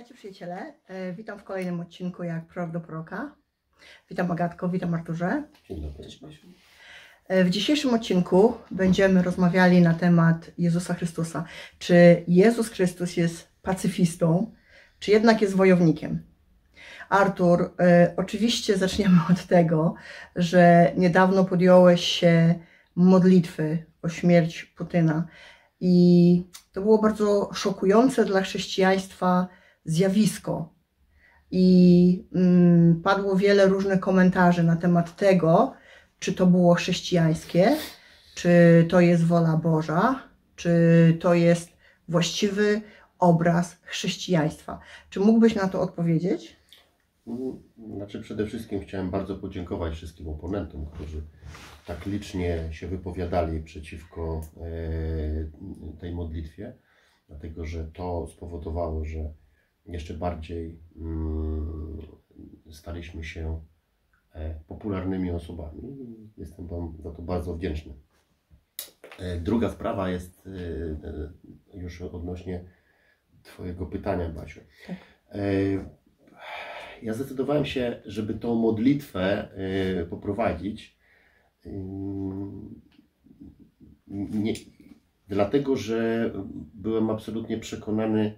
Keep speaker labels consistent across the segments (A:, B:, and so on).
A: Witajcie przyjaciele, E, witam w kolejnym odcinku jak Prawda Proroka. Witam Agatko, witam Arturze.
B: Dzień dobry.
A: E, W dzisiejszym odcinku będziemy rozmawiali na temat Jezusa Chrystusa. Czy Jezus Chrystus jest pacyfistą, czy jednak jest wojownikiem? Artur, e, oczywiście zaczniemy od tego, że niedawno podjąłeś się modlitwy o śmierć Putyna i to było bardzo szokujące dla chrześcijaństwa zjawisko. I mm, padło wiele różnych komentarzy na temat tego, czy to było chrześcijańskie, czy to jest wola Boża, czy to jest właściwy obraz chrześcijaństwa. Czy mógłbyś na to odpowiedzieć?
B: Znaczy przede wszystkim chciałem bardzo podziękować wszystkim oponentom, którzy tak licznie się wypowiadali przeciwko e, tej modlitwie, dlatego że to spowodowało, że jeszcze bardziej mm, staliśmy się e, popularnymi osobami. Jestem Wam za to bardzo wdzięczny. E, Druga sprawa jest e, już odnośnie Twojego pytania, Basiu.
A: Tak.
B: Ja zdecydowałem się, żeby tą modlitwę poprowadzić. Nie, dlatego, że byłem absolutnie przekonany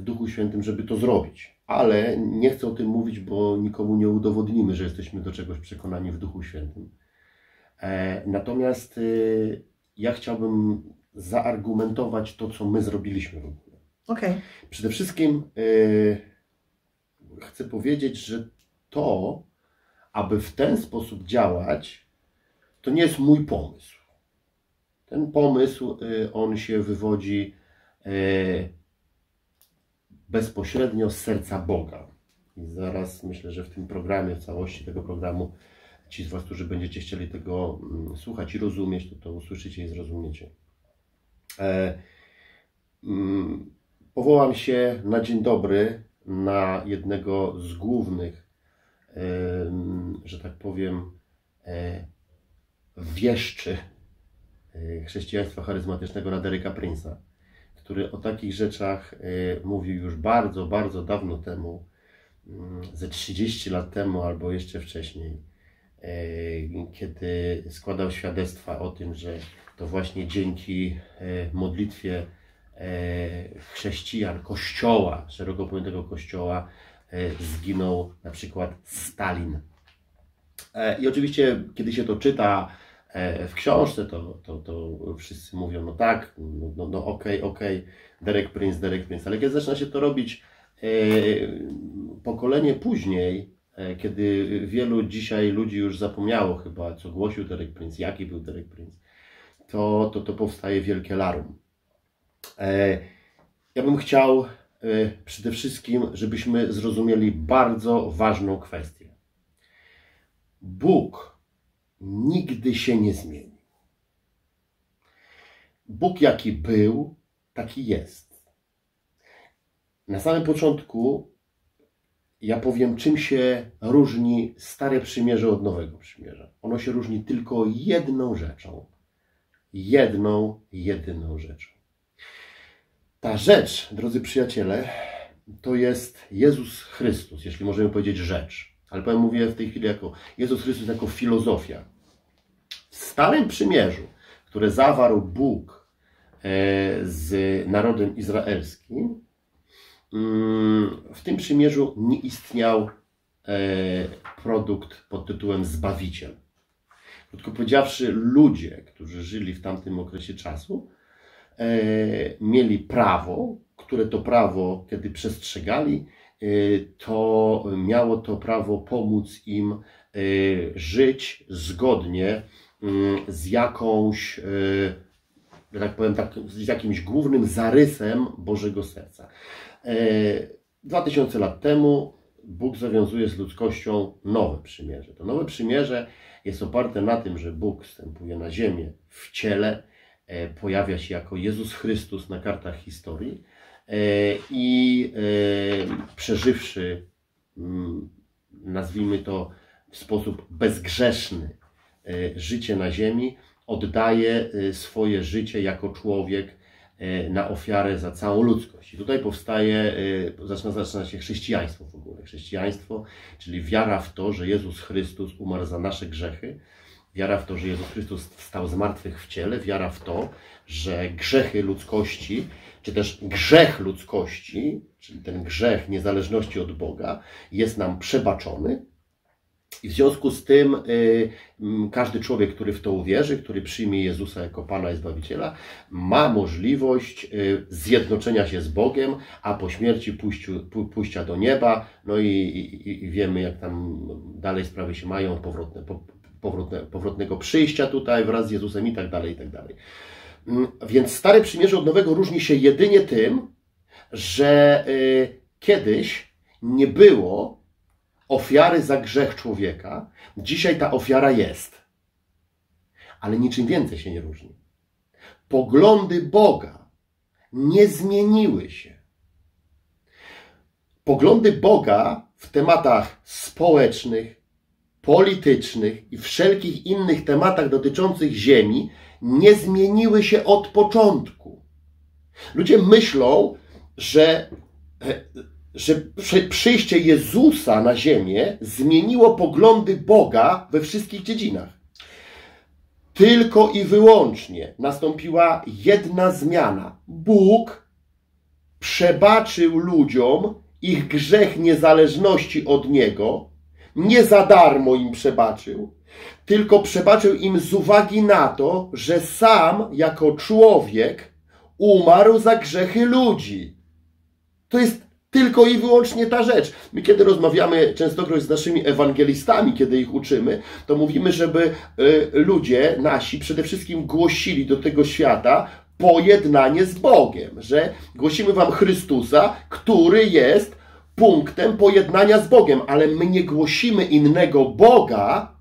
B: w Duchu Świętym, żeby to zrobić. Ale nie chcę o tym mówić, bo nikomu nie udowodnimy, że jesteśmy do czegoś przekonani w Duchu Świętym. E, Natomiast e, ja chciałbym zaargumentować to, co my zrobiliśmy w ogóle.
A: Okej,
B: Przede wszystkim e, chcę powiedzieć, że to, aby w ten sposób działać, to nie jest mój pomysł. Ten pomysł, e, on się wywodzi bezpośrednio z serca Boga. I zaraz myślę, że w tym programie, w całości tego programu, ci z Was, którzy będziecie chcieli tego mm, słuchać i rozumieć, to to usłyszycie i zrozumiecie. E, mm, Powołam się na dzień dobry na jednego z głównych, em, że tak powiem, e, wieszczy e, chrześcijaństwa charyzmatycznego na Deryka Prince'a, który o takich rzeczach e, mówił już bardzo, bardzo dawno temu, mm, ze 30 lat temu albo jeszcze wcześniej, e, kiedy składał świadectwa o tym, że to właśnie dzięki e, modlitwie chrześcijan, kościoła, szeroko pojętego kościoła, zginął na przykład Stalin. I oczywiście, kiedy się to czyta w książce, to, to, to wszyscy mówią, no tak, no, no, no okej, okej, Derek Prince, Derek Prince, ale kiedy zaczyna się to robić e, pokolenie później, e, kiedy wielu dzisiaj ludzi już zapomniało chyba, co głosił Derek Prince, jaki był Derek Prince, to, to, to powstaje wielkie larum. E, Ja bym chciał e, przede wszystkim, żebyśmy zrozumieli bardzo ważną kwestię. Bóg nigdy się nie zmienił. Bóg jaki był, taki jest. Na samym początku ja powiem, czym się różni Stare Przymierze od Nowego Przymierza. Ono się różni tylko jedną rzeczą. Jedną, jedyną rzeczą. Ta rzecz, drodzy przyjaciele, to jest Jezus Chrystus, jeśli możemy powiedzieć rzecz. Ale powiem, mówię w tej chwili jako Jezus Chrystus jako filozofia. W Starym Przymierzu, które zawarł Bóg e, z narodem izraelskim, mm, w tym przymierzu nie istniał e, produkt pod tytułem Zbawiciel. Krótko powiedziawszy, ludzie, którzy żyli w tamtym okresie czasu, e, mieli prawo, które to prawo, kiedy przestrzegali, to miało to prawo pomóc im e, żyć zgodnie mm, z jakąś, tak powiem, tak, z jakimś głównym zarysem Bożego Serca. E, 2000 lat temu Bóg zawiązuje z ludzkością nowe przymierze. To nowe przymierze jest oparte na tym, że Bóg wstępuje na ziemię w ciele, pojawia się jako Jezus Chrystus na kartach historii i e, przeżywszy, mm, nazwijmy to w sposób bezgrzeszny, e, życie na ziemi, oddaje e, swoje życie jako człowiek e, na ofiarę za całą ludzkość. I tutaj powstaje, e, zaczyna, zaczyna się chrześcijaństwo w ogóle. Chrześcijaństwo, czyli wiara w to, że Jezus Chrystus umarł za nasze grzechy, wiara w to, że Jezus Chrystus wstał z martwych w ciele, wiara w to, że grzechy ludzkości, czy też grzech ludzkości, czyli ten grzech niezależności od Boga, jest nam przebaczony. I w związku z tym y, każdy człowiek, który w to uwierzy, który przyjmie Jezusa jako Pana i Zbawiciela, ma możliwość y, zjednoczenia się z Bogiem, a po śmierci pójściu, pójścia do nieba. No i, i, i wiemy, jak tam dalej sprawy się mają, powrotne, powrotne, powrotnego przyjścia tutaj wraz z Jezusem i tak dalej, i tak dalej. Mm, więc Stare Przymierze od Nowego różni się jedynie tym, że y, kiedyś nie było ofiary za grzech człowieka. Dzisiaj ta ofiara jest. Ale niczym więcej się nie różni. Poglądy Boga nie zmieniły się. Poglądy Boga w tematach społecznych, politycznych i wszelkich innych tematach dotyczących Ziemi nie zmieniły się od początku. Ludzie myślą, że, e, że przyjście Jezusa na ziemię zmieniło poglądy Boga we wszystkich dziedzinach. Tylko i wyłącznie nastąpiła jedna zmiana. Bóg przebaczył ludziom ich grzech niezależności od Niego, nie za darmo im przebaczył, tylko przebaczył im z uwagi na to, że sam jako człowiek umarł za grzechy ludzi. To jest tylko i wyłącznie ta rzecz. My kiedy rozmawiamy częstokroć z naszymi ewangelistami, kiedy ich uczymy, to mówimy, żeby y, ludzie nasi przede wszystkim głosili do tego świata pojednanie z Bogiem, że głosimy wam Chrystusa, który jest punktem pojednania z Bogiem, ale my nie głosimy innego Boga,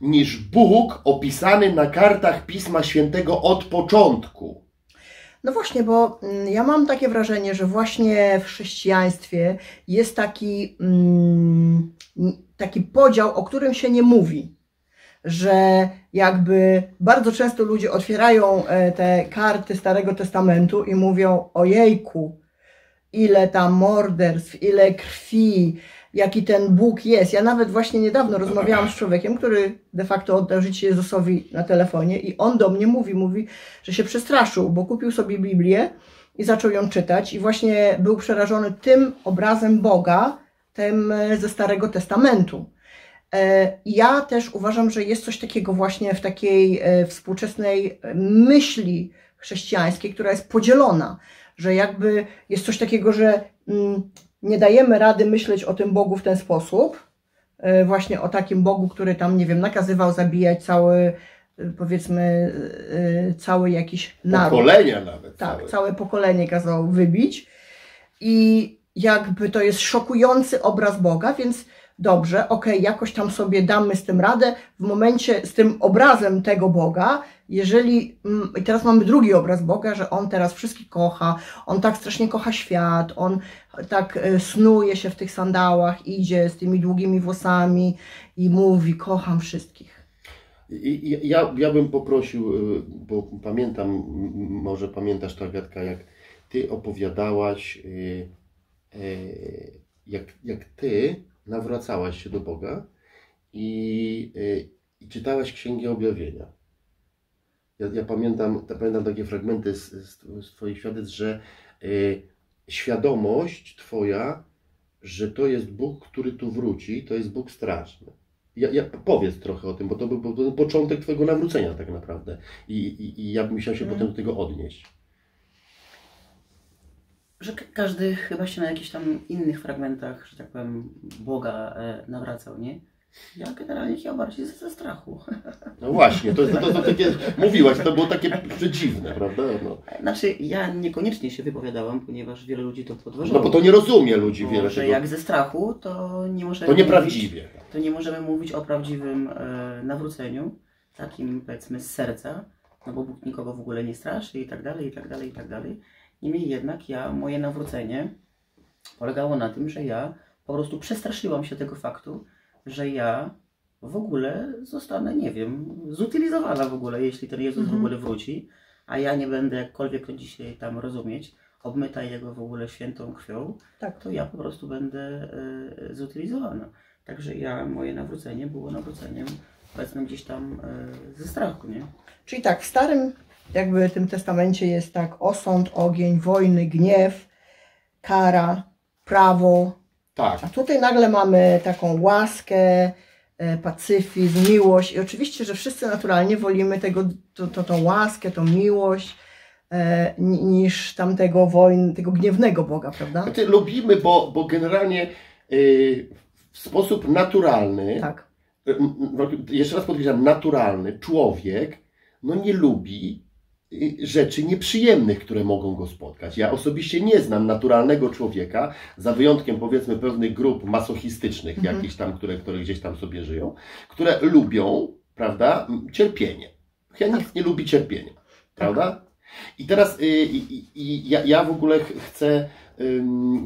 B: niż Bóg opisany na kartach Pisma Świętego od początku.
A: No właśnie, bo mm, ja mam takie wrażenie, że właśnie w chrześcijaństwie jest taki, mm, taki podział, o którym się nie mówi. Że jakby bardzo często ludzie otwierają e, te karty Starego Testamentu i mówią: Ojejku, ile tam morderstw, ile krwi, jaki ten Bóg jest. Ja nawet właśnie niedawno rozmawiałam z człowiekiem, który de facto oddał życie Jezusowi na telefonie i on do mnie mówi, mówi, że się przestraszył, bo kupił sobie Biblię i zaczął ją czytać i właśnie był przerażony tym obrazem Boga, tym e, ze Starego Testamentu. E, ja też uważam, że jest coś takiego właśnie w takiej e, współczesnej myśli chrześcijańskiej, która jest podzielona, że jakby jest coś takiego, że mm, nie dajemy rady myśleć o tym Bogu w ten sposób, e, właśnie o takim Bogu, który tam, nie wiem, nakazywał zabijać cały, e, powiedzmy, e, cały jakiś naród.
B: Pokolenia nawet.
A: Tak, całe. całe pokolenie kazał wybić. I jakby to jest szokujący obraz Boga, więc dobrze, okej, okay, jakoś tam sobie damy z tym radę. W momencie z tym obrazem tego Boga jeżeli, mm, i teraz mamy drugi obraz Boga, że On teraz wszystkich kocha, On tak strasznie kocha świat, On tak e, snuje się w tych sandałach, idzie z tymi długimi włosami i mówi, kocham wszystkich.
B: I, ja, ja bym poprosił, e, bo pamiętam, może pamiętasz to Agatka, jak Ty opowiadałaś, e, jak, jak Ty nawracałaś się do Boga i, i czytałaś Księgi Objawienia. Ja, ja pamiętam, pamiętam takie fragmenty z, z, z Twoich świadectw, że y, świadomość Twoja, że to jest Bóg, który tu wróci, to jest Bóg straszny. Ja, ja, powiedz trochę o tym, bo to był, był początek Twojego nawrócenia tak naprawdę. I, i, i ja bym musiał się hmm. potem do tego odnieść.
C: Że każdy chyba się na jakichś tam innych fragmentach, że tak powiem, Boga e, nawracał, nie? Ja generalnie chciał bardziej ze, ze strachu.
B: No właśnie, to, to, to, to takie, mówiłaś, to było takie przedziwne, prawda? No.
C: Znaczy, ja niekoniecznie się wypowiadałam, ponieważ wiele ludzi to podważało.
B: No bo to nie rozumie ludzi
C: bo,
B: wiele
C: że
B: tego.
C: jak ze strachu, to nie możemy
B: To nieprawdziwie.
C: Mówić, to nie możemy mówić o prawdziwym e, nawróceniu, takim powiedzmy z serca, no bo Bóg nikogo w ogóle nie straszy i tak dalej, i tak dalej, i tak dalej. Niemniej jednak ja, moje nawrócenie polegało na tym, że ja po prostu przestraszyłam się tego faktu, że ja w ogóle zostanę, nie wiem, zutylizowana w ogóle, jeśli ten Jezus w mhm. ogóle wróci. a ja nie będę jakkolwiek to dzisiaj tam rozumieć, obmyta jego w ogóle świętą krwią,
A: Tak.
C: to ja po prostu będę y, zutylizowana. Także ja, moje nawrócenie było nawróceniem obecnym gdzieś tam y, ze strachu, nie?
A: Czyli tak, w Starym jakby tym testamencie jest tak osąd, ogień, wojny, gniew, kara, prawo.
B: Tak.
A: A tutaj nagle mamy taką łaskę, e, pacyfizm, miłość. I oczywiście, że wszyscy naturalnie wolimy tego, to, to, tą łaskę, tą miłość e, ni- niż tamtego wojny, tego gniewnego Boga, prawda?
B: Znaczy, lubimy, bo, bo generalnie y, w sposób naturalny,
A: Tak.
B: y, jeszcze raz podkreślam, naturalny człowiek no nie lubi rzeczy nieprzyjemnych, które mogą go spotkać. Ja osobiście nie znam naturalnego człowieka, za wyjątkiem powiedzmy pewnych grup masochistycznych,
A: Mhm.
B: jakichś tam, które, które gdzieś tam sobie żyją, które lubią, prawda, cierpienie. Ja nikt nie lubi cierpienia, prawda? I teraz y, i- i ja, ja w ogóle ch- chcę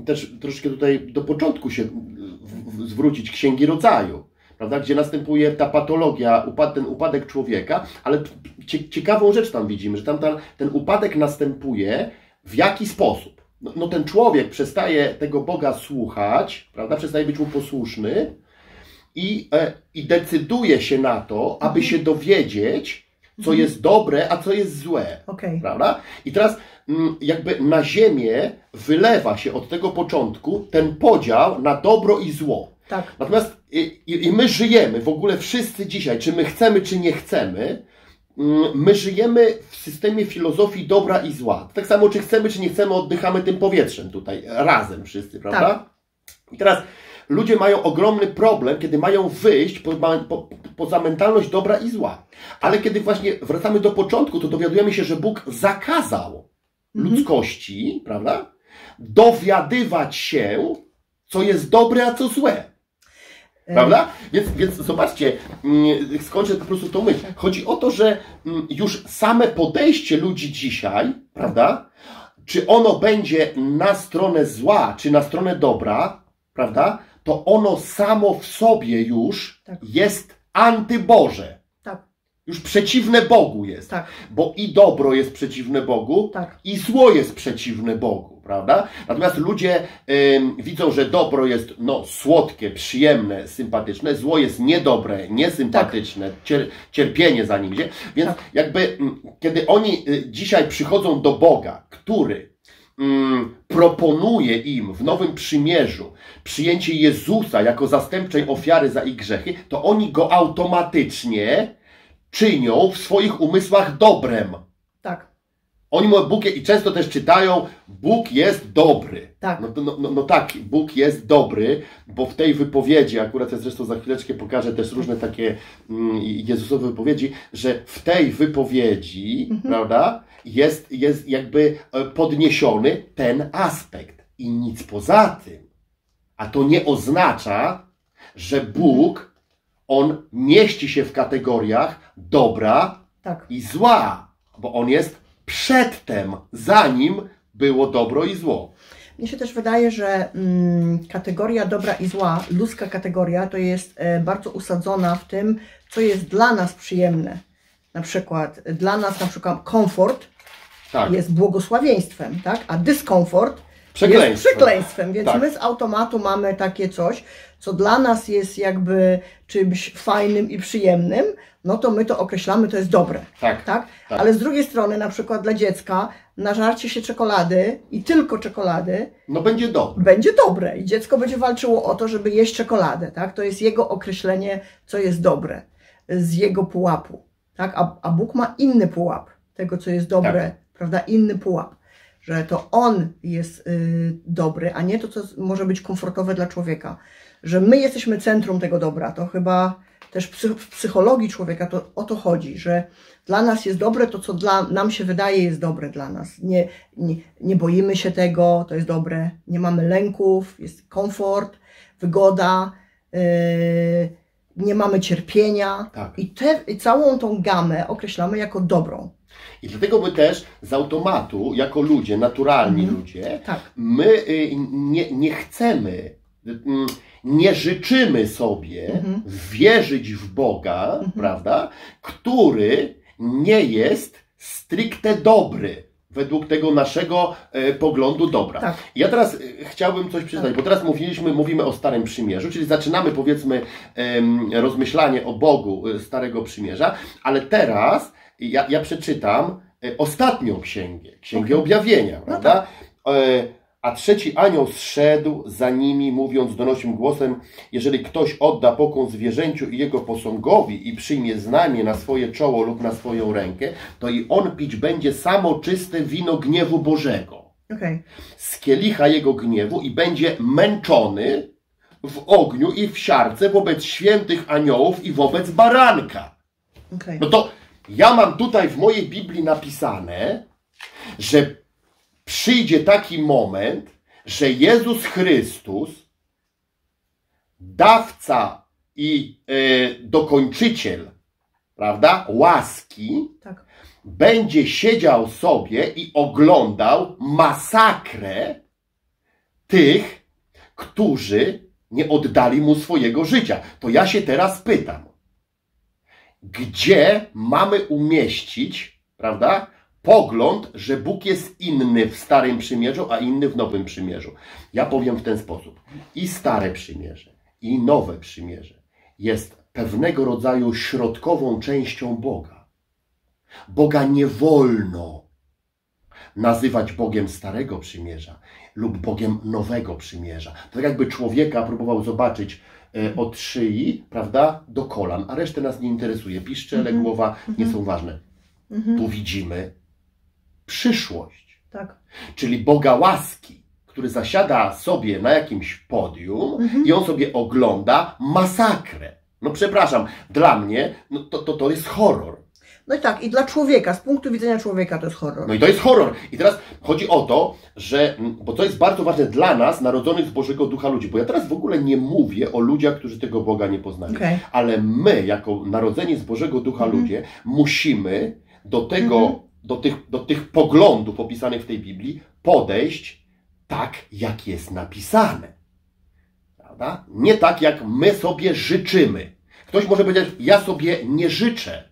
B: też troszkę tutaj do początku się w, w, zwrócić Księgi Rodzaju, prawda, gdzie następuje ta patologia, upad, ten upadek człowieka, ale cie, ciekawą rzecz tam widzimy, że tam ta, ten upadek następuje w jaki sposób? No, no ten człowiek przestaje tego Boga słuchać, prawda, przestaje być mu posłuszny i, e, i decyduje się na to, aby się dowiedzieć, co jest dobre, a co jest złe.
A: Okej.
B: Prawda? I teraz mm, jakby na ziemię wylewa się od tego początku ten podział na dobro i zło.
A: Tak.
B: Natomiast i, i i my żyjemy, w ogóle wszyscy dzisiaj, czy my chcemy, czy nie chcemy, mm, my żyjemy w systemie filozofii dobra i zła. Tak samo, czy chcemy, czy nie chcemy, oddychamy tym powietrzem tutaj, razem wszyscy, prawda?
A: Tak.
B: I teraz ludzie mają ogromny problem, kiedy mają wyjść po, po, poza mentalność dobra i zła. Ale kiedy właśnie wracamy do początku, to dowiadujemy się, że Bóg zakazał
A: Mhm.
B: ludzkości, prawda? Dowiadywać się, co jest dobre, a co złe. Prawda? Więc, więc zobaczcie, mm, skończę po prostu tą myśl. Chodzi o to, że mm, już same podejście ludzi dzisiaj, prawda? Czy ono będzie na stronę zła, czy na stronę dobra, prawda? To ono samo w sobie już
A: Tak.
B: jest antyboże.
A: Tak,
B: Już przeciwne Bogu jest.
A: tak,
B: Bo i dobro jest przeciwne Bogu,
A: tak.
B: i zło jest przeciwne Bogu, prawda? Natomiast ludzie ym, widzą, że dobro jest no, słodkie, przyjemne, sympatyczne, zło jest niedobre, niesympatyczne, cier, cierpienie za nim idzie. Więc
A: Tak.
B: jakby kiedy oni y, dzisiaj przychodzą do Boga, który proponuje im w Nowym Przymierzu przyjęcie Jezusa jako zastępczej ofiary za ich grzechy, to oni go automatycznie czynią w swoich umysłach dobrem. Oni mówią, Bóg, i często też czytają, Bóg jest dobry.
A: Tak.
B: No, no, no, no tak, Bóg jest dobry, bo w tej wypowiedzi, akurat ja zresztą za chwileczkę pokażę też różne takie mm, Jezusowe wypowiedzi, że w tej wypowiedzi,
A: Mhm.
B: prawda, jest, jest jakby e, podniesiony ten aspekt i nic poza tym. A to nie oznacza, że Bóg, On mieści się w kategoriach dobra,
A: tak.
B: i zła, bo on jest przedtem, zanim było dobro i zło.
A: Mnie się też wydaje, że mm, kategoria dobra i zła, ludzka kategoria, to jest e, bardzo usadzona w tym, co jest dla nas przyjemne. Na przykład dla nas na przykład komfort
B: Tak,
A: jest błogosławieństwem, tak? a dyskomfort jest
B: przekleństwo.
A: przekleństwem, więc
B: Tak.
A: my z automatu mamy takie coś, co dla nas jest jakby czymś fajnym i przyjemnym, no to my to określamy, to jest dobre.
B: Tak,
A: Tak?
B: Tak.
A: Ale z drugiej strony, na przykład dla dziecka, nażarcie się czekolady i tylko czekolady
B: no będzie dobre.
A: będzie dobre i dziecko będzie walczyło o to, żeby jeść czekoladę, tak? To jest jego określenie, co jest dobre, z jego pułapu, tak? A, a Bóg ma inny pułap tego, co jest dobre,
B: Tak.
A: prawda? Inny pułap, że to On jest y, dobry, a nie to, co może być komfortowe dla człowieka. Że my jesteśmy centrum tego dobra, to chyba też psy- w psychologii człowieka to o to chodzi, że dla nas jest dobre to, co dla, nam się wydaje jest dobre dla nas. Nie, nie, nie boimy się tego, to jest dobre. Nie mamy lęków, jest komfort, wygoda, yy, nie mamy cierpienia.
B: Tak.
A: I, te, I całą tą gamę określamy jako dobrą.
B: I dlatego my też z automatu, jako ludzie, naturalni
A: Mhm.
B: ludzie,
A: Tak,
B: my y, nie, nie chcemy, y, mm, nie życzymy sobie
A: Mhm.
B: wierzyć w Boga, prawda, który nie jest stricte dobry, według tego naszego e, poglądu dobra.
A: Tak.
B: Ja teraz e, chciałbym coś przyznać,
A: Tak.
B: bo teraz mówiliśmy, mówimy o Starym Przymierzu, czyli zaczynamy powiedzmy em, rozmyślanie o Bogu e, Starego Przymierza, ale teraz ja, ja przeczytam e, ostatnią księgę, Księgę
A: Okej.
B: Objawienia,
A: No
B: prawda? E, A trzeci anioł zszedł za nimi, mówiąc donośnym głosem, jeżeli ktoś odda pokłon zwierzęciu i jego posągowi i przyjmie znamię na swoje czoło lub na swoją rękę, to i on pić będzie samo czyste wino gniewu Bożego
A: Okej.
B: z kielicha jego gniewu i będzie męczony w ogniu i w siarce wobec świętych aniołów i wobec baranka.
A: Okej.
B: No to ja mam tutaj w mojej Biblii napisane, że przyjdzie taki moment, że Jezus Chrystus, dawca i e, dokończyciel, prawda, łaski,
A: Tak.
B: będzie siedział sobie i oglądał masakrę tych, którzy nie oddali mu swojego życia. To ja się teraz pytam, gdzie mamy umieścić, prawda, pogląd, że Bóg jest inny w Starym Przymierzu, a inny w Nowym Przymierzu? Ja powiem w ten sposób. I Stare Przymierze, i Nowe Przymierze jest pewnego rodzaju środkową częścią Boga. Boga nie wolno nazywać Bogiem Starego Przymierza lub Bogiem Nowego Przymierza. To tak jakby człowieka próbował zobaczyć od szyi, prawda, do kolan, a resztę nas nie interesuje. Piszczele,
A: Mhm.
B: głowa nie
A: Mhm.
B: są ważne.
A: Mhm.
B: Tu widzimy przyszłość,
A: Tak.
B: czyli Boga łaski, który zasiada sobie na jakimś podium
A: Mhm.
B: i on sobie ogląda masakrę. No przepraszam, dla mnie no to, to, to jest horror.
A: No i tak, i dla człowieka, z punktu widzenia człowieka to jest horror.
B: No i to jest horror. I teraz chodzi o to, że, mm, bo to jest bardzo ważne dla nas, narodzonych z Bożego Ducha ludzi, bo ja teraz w ogóle nie mówię o ludziach, którzy tego Boga nie poznali.
A: Okej.
B: Ale my, jako narodzeni z Bożego Ducha
A: Mhm.
B: ludzie, musimy do tego,
A: Mhm.
B: do, tych, do tych poglądów opisanych w tej Biblii podejść tak, jak jest napisane. Prawda? Nie tak, jak my sobie życzymy. Ktoś może powiedzieć, ja sobie nie życzę,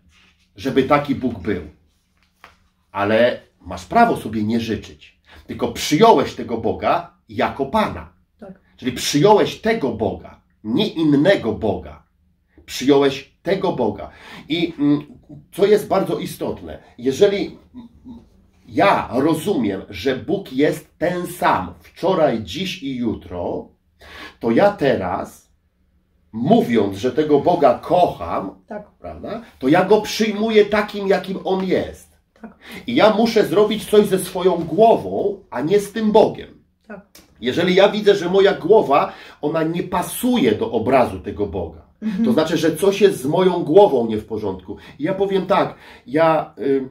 B: żeby taki Bóg był. Ale masz prawo sobie nie życzyć. Tylko przyjąłeś tego Boga jako Pana.
A: Tak.
B: Czyli przyjąłeś tego Boga, nie innego Boga. Przyjąłeś tego Boga. I mm, co jest bardzo istotne, jeżeli ja rozumiem, że Bóg jest ten sam wczoraj, dziś i jutro, to ja teraz, mówiąc, że tego Boga kocham,
A: Tak.
B: prawda, to ja go przyjmuję takim, jakim on jest.
A: Tak.
B: I ja muszę zrobić coś ze swoją głową, a nie z tym Bogiem.
A: Tak.
B: Jeżeli ja widzę, że moja głowa, ona nie pasuje do obrazu tego Boga,
A: Mhm.
B: to znaczy, że coś jest z moją głową nie w porządku. I ja powiem tak, ja, y,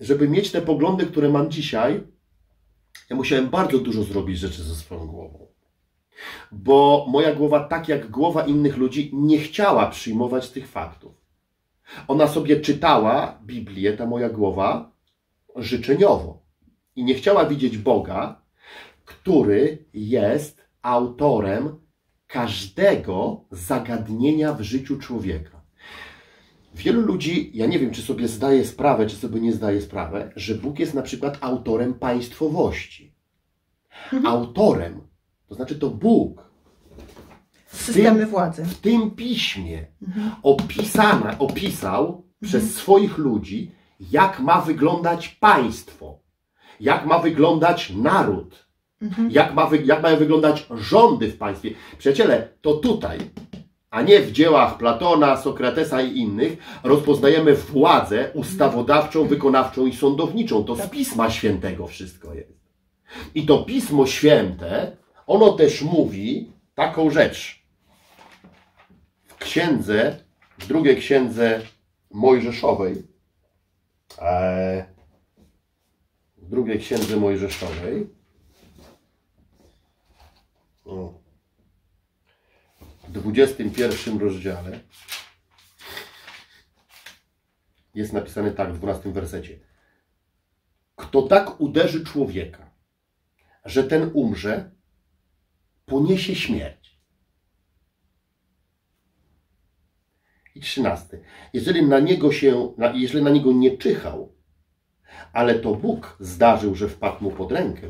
B: żeby mieć te poglądy, które mam dzisiaj, ja musiałem bardzo dużo zrobić rzeczy ze swoją głową. Bo moja głowa, tak jak głowa innych ludzi, nie chciała przyjmować tych faktów. Ona sobie czytała Biblię, ta moja głowa, życzeniowo. I nie chciała widzieć Boga, który jest autorem każdego zagadnienia w życiu człowieka. Wielu ludzi, ja nie wiem, czy sobie zdaje sprawę, czy sobie nie zdaje sprawę, że Bóg jest na przykład autorem państwowości. Autorem, to znaczy to Bóg
A: Systemy władzy.
B: w tym piśmie opisana, opisał przez swoich ludzi, jak ma wyglądać państwo, jak ma wyglądać naród, jak, ma jak mają wyglądać rządy w państwie. Przyjaciele, to tutaj, a nie w dziełach Platona, Sokratesa i innych, rozpoznajemy władzę ustawodawczą, wykonawczą i sądowniczą. To z Pisma Świętego wszystko jest. I to Pismo Święte, ono też mówi taką rzecz. W księdze, w drugiej księdze Mojżeszowej, e, w drugiej księdze Mojżeszowej, w 21 rozdziale jest napisane tak w 12 wersecie. Kto tak uderzy człowieka, że ten umrze, poniesie śmierć. I 13. Jeżeli na niego się, jeżeli na niego nie czyhał, ale to Bóg zdarzył, że wpadł mu pod rękę.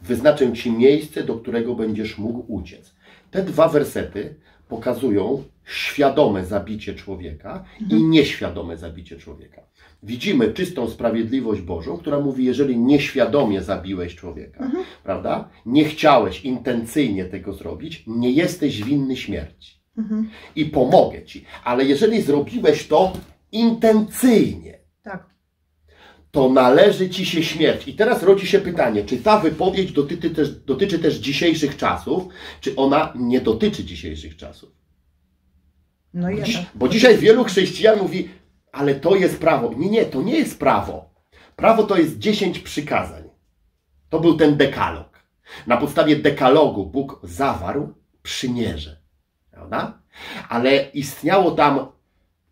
B: Wyznaczę ci miejsce, do którego będziesz mógł uciec. Te dwa wersety pokazują świadome zabicie człowieka i nieświadome zabicie człowieka. Widzimy czystą sprawiedliwość Bożą, która mówi, jeżeli nieświadomie zabiłeś człowieka, prawda? Nie chciałeś intencyjnie tego zrobić, nie jesteś winny śmierci. I pomogę ci. Ale jeżeli zrobiłeś to intencyjnie. To należy ci się śmierć. I teraz rodzi się pytanie, czy ta wypowiedź dotyczy też, dotyczy też dzisiejszych czasów, czy ona nie dotyczy dzisiejszych czasów?
A: No i
B: Dziś, bo dzisiaj wielu chrześcijan mówi, ale to jest prawo. Nie, nie, to nie jest prawo. Prawo to jest 10 przykazań. To był ten dekalog. Na podstawie dekalogu Bóg zawarł przymierze. Prawda? Ale istniało tam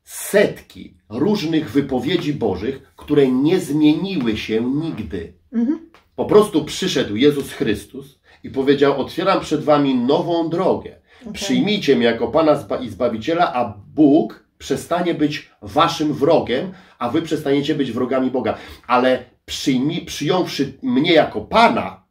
B: setki różnych wypowiedzi Bożych, które nie zmieniły się nigdy.
A: Mhm.
B: Po prostu przyszedł Jezus Chrystus i powiedział: Otwieram przed wami nową drogę. Przyjmijcie mnie jako Pana i Zbawiciela, a Bóg przestanie być waszym wrogiem, a wy przestaniecie być wrogami Boga. Ale przyjmij, przyjąwszy mnie jako Pana,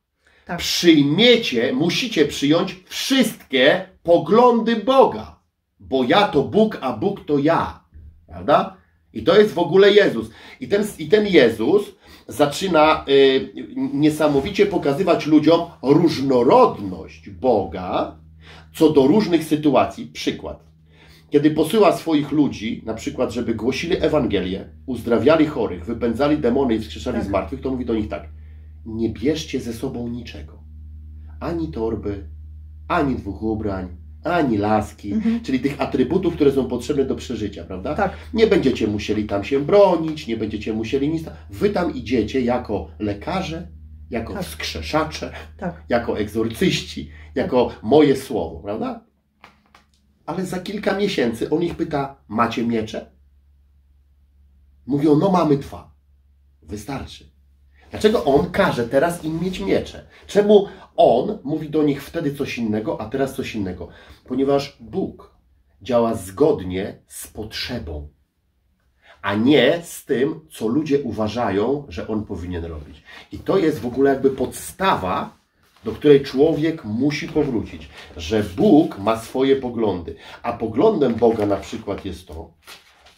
A: Tak.
B: przyjmiecie, musicie przyjąć wszystkie poglądy Boga. Bo ja to Bóg, a Bóg to ja. Prawda? I to jest w ogóle Jezus. I ten, i ten Jezus zaczyna y, niesamowicie pokazywać ludziom różnorodność Boga co do różnych sytuacji. Przykład. Kiedy posyła swoich ludzi, na przykład, żeby głosili Ewangelię, uzdrawiali chorych, wypędzali demony i wskrzeszali
A: Tak.
B: zmartwych, to mówi do nich tak: Nie bierzcie ze sobą niczego. Ani torby, ani dwóch ubrań, ani laski,
A: Mhm.
B: czyli tych atrybutów, które są potrzebne do przeżycia, prawda?
A: Tak.
B: Nie będziecie musieli tam się bronić, nie będziecie musieli nic. Wy tam idziecie jako lekarze, jako
A: Tak.
B: wskrzeszacze,
A: Tak.
B: jako egzorcyści, jako moje słowo, prawda? Ale za kilka miesięcy on ich pyta: Macie miecze? Mówią: No, mamy dwa. Wystarczy. Dlaczego on każe teraz im mieć miecze? Czemu on mówi do nich wtedy coś innego, a teraz coś innego? Ponieważ Bóg działa zgodnie z potrzebą, a nie z tym, co ludzie uważają, że on powinien robić. I to jest w ogóle jakby podstawa, do której człowiek musi powrócić, że Bóg ma swoje poglądy, a poglądem Boga na przykład jest to,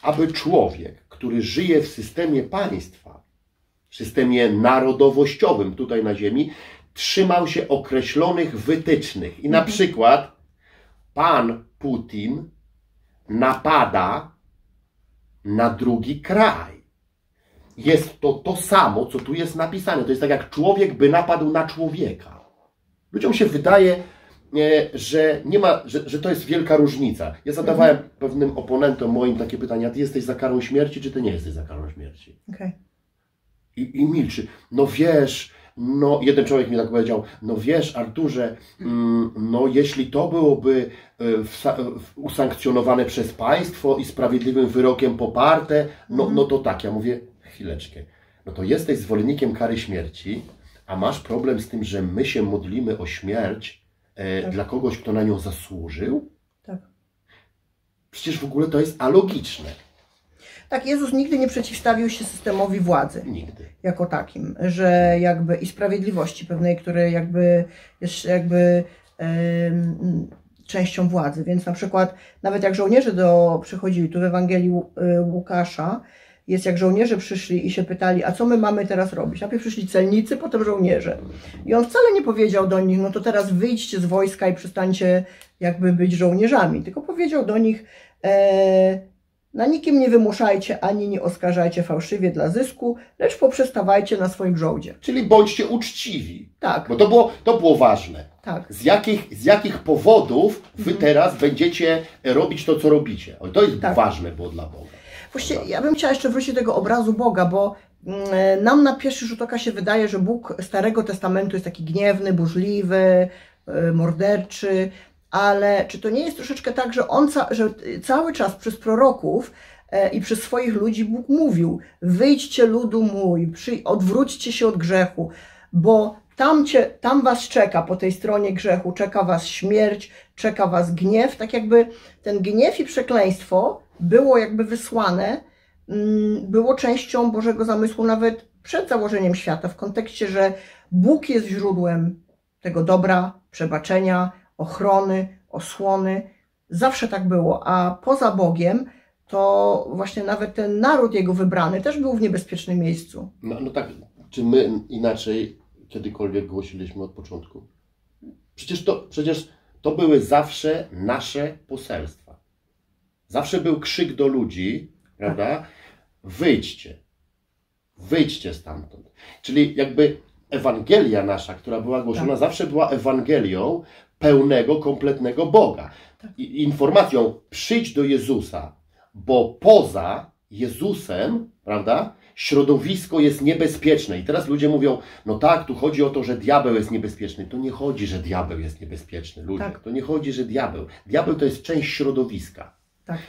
B: aby człowiek, który żyje w systemie państwa, systemie narodowościowym tutaj na Ziemi, trzymał się określonych wytycznych. I na przykład pan Putin napada na drugi kraj. Jest to to samo, co tu jest napisane. To jest tak, jak człowiek by napadł na człowieka. Ludziom się wydaje, że nie ma, że, że to jest wielka różnica. Ja zadawałem pewnym oponentom moim takie pytania, ty jesteś za karą śmierci, czy ty nie jesteś za karą śmierci?
A: Okej.
B: I, I milczy. No wiesz, no jeden człowiek mi tak powiedział, no wiesz Arturze, mm, no jeśli to byłoby e, usankcjonowane przez państwo i sprawiedliwym wyrokiem poparte, no, no to tak. Ja mówię, chwileczkę, no to jesteś zwolennikiem kary śmierci, a masz problem z tym, że my się modlimy o śmierć e,
A: Tak.
B: dla kogoś, kto na nią zasłużył?
A: Tak.
B: Przecież w ogóle to jest alogiczne.
A: Tak, Jezus nigdy nie przeciwstawił się systemowi władzy.
B: Nigdy.
A: jako takim, że jakby i sprawiedliwości pewnej, które jakby jest jakby em, częścią władzy. Więc na przykład nawet jak żołnierze do, przychodzili, tu w Ewangelii y, Łukasza jest jak żołnierze przyszli i się pytali, a co my mamy teraz robić? Najpierw przyszli celnicy, potem żołnierze. I on wcale nie powiedział do nich, no to teraz wyjdźcie z wojska i przestańcie jakby być żołnierzami, tylko powiedział do nich, e, na nikim nie wymuszajcie, ani nie oskarżajcie fałszywie dla zysku, lecz poprzestawajcie na swoim żołdzie.
B: Czyli bądźcie uczciwi.
A: Tak,
B: Bo to było, to było ważne.
A: tak.
B: Z jakich, z jakich powodów wy teraz będziecie robić to, co robicie? To jest
A: Tak.
B: ważne było dla Boga.
A: Właściwie ja bym chciała jeszcze wrócić do tego obrazu Boga, bo mm, nam na pierwszy rzut oka się wydaje, że Bóg Starego Testamentu jest taki gniewny, burzliwy, y, morderczy, ale czy to nie jest troszeczkę tak, że on ca- że cały czas przez proroków e, i przez swoich ludzi Bóg mówił: wyjdźcie ludu mój, odwróćcie się od grzechu, bo tam, cię, tam was czeka po tej stronie grzechu, czeka was śmierć, czeka was gniew, tak jakby ten gniew i przekleństwo było jakby wysłane, mm, było częścią Bożego zamysłu nawet przed założeniem świata, w kontekście, że Bóg jest źródłem tego dobra, przebaczenia, ochrony, osłony. Zawsze tak było, a poza Bogiem to właśnie nawet ten naród jego wybrany też był w niebezpiecznym miejscu.
B: No, no tak, czy my inaczej kiedykolwiek głosiliśmy od początku? Przecież to, przecież to były zawsze nasze poselstwa. Zawsze był krzyk do ludzi, prawda? Wyjdźcie. Wyjdźcie stamtąd. Czyli jakby Ewangelia nasza, która była głoszona,
A: Tak.
B: zawsze była Ewangelią pełnego, kompletnego Boga. I informacją przyjdź do Jezusa, bo poza Jezusem, prawda, środowisko jest niebezpieczne. I teraz ludzie mówią, no tak, tu chodzi o to, że diabeł jest niebezpieczny. To nie chodzi, że diabeł jest niebezpieczny, ludzie.
A: Tak.
B: To nie chodzi, że diabeł. Diabeł to jest część środowiska.
A: Tak,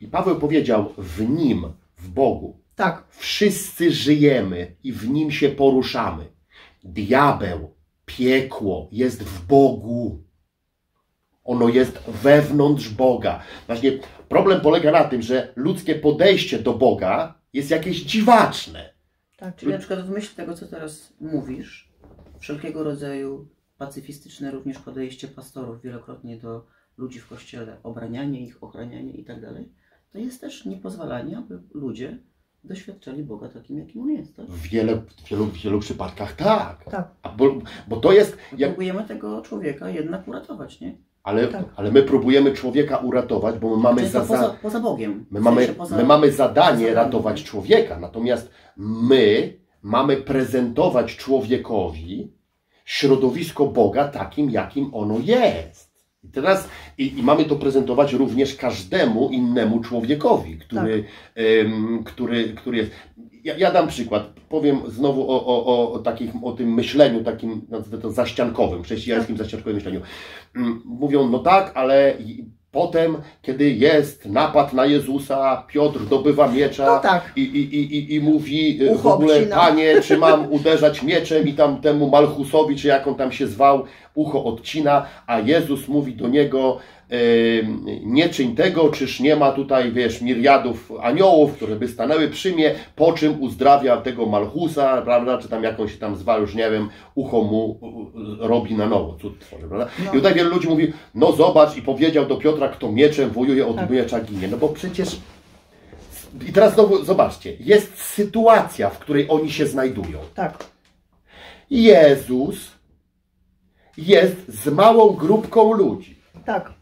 B: I Paweł powiedział, w nim, w Bogu,
A: tak,
B: wszyscy żyjemy i w nim się poruszamy. Diabeł, piekło jest w Bogu. Ono jest wewnątrz Boga. Właśnie problem polega na tym, że ludzkie podejście do Boga jest jakieś dziwaczne.
A: tak.
C: Czyli na przykład w myśl tego, co teraz mówisz, wszelkiego rodzaju pacyfistyczne również podejście pastorów wielokrotnie do ludzi w kościele, obranianie ich, ochranianie i tak dalej, to jest też niepozwalanie, aby ludzie doświadczali Boga takim, jakim On jest. Tak?
B: W, wiele, w, wielu, w wielu przypadkach tak.
A: Tak.
B: Bo, bo to jest. Jak,
C: Próbujemy tego człowieka jednak uratować, nie?
B: Ale,
A: Tak.
B: ale my próbujemy człowieka uratować, bo my mamy za, za,
C: poza, poza Bogiem.
B: My mamy,
C: poza-
B: my mamy zadanie ratować człowieka, natomiast my mamy prezentować człowiekowi środowisko Boga takim, jakim ono jest. I teraz i, i mamy to prezentować również każdemu innemu człowiekowi, który, em, który, który jest. Ja, ja dam przykład. Powiem znowu o, o, o, o, takich, o tym myśleniu, takim nazwę to zaściankowym, chrześcijańskim zaściankowym myśleniu. Mm, Mówią, no tak, ale potem, kiedy jest napad na Jezusa, Piotr dobywa miecza
A: No tak.
B: i, i, i, i, mówi w
A: Ucho
B: ogóle,
A: obcina.
B: panie, czy mam uderzać mieczem i tam temu Malchusowi, czy jak on tam się zwał, ucho odcina, a Jezus mówi do niego, nie czyń tego, czyż nie ma tutaj, wiesz, miriadów aniołów, które by stanęły przy mnie, po czym uzdrawia tego Malchusa, prawda, czy tam jakąś tam zwa, już nie wiem, ucho mu robi na nowo, cud tworzy, prawda?
A: No.
B: I tutaj wielu ludzi mówi, no zobacz, i powiedział do Piotra, kto mieczem wojuje, od
A: Tak.
B: miecza ginie, no bo przecież i teraz znowu zobaczcie, jest sytuacja, w której oni się znajdują.
A: Tak,
B: Jezus jest z małą grupką ludzi,
A: tak,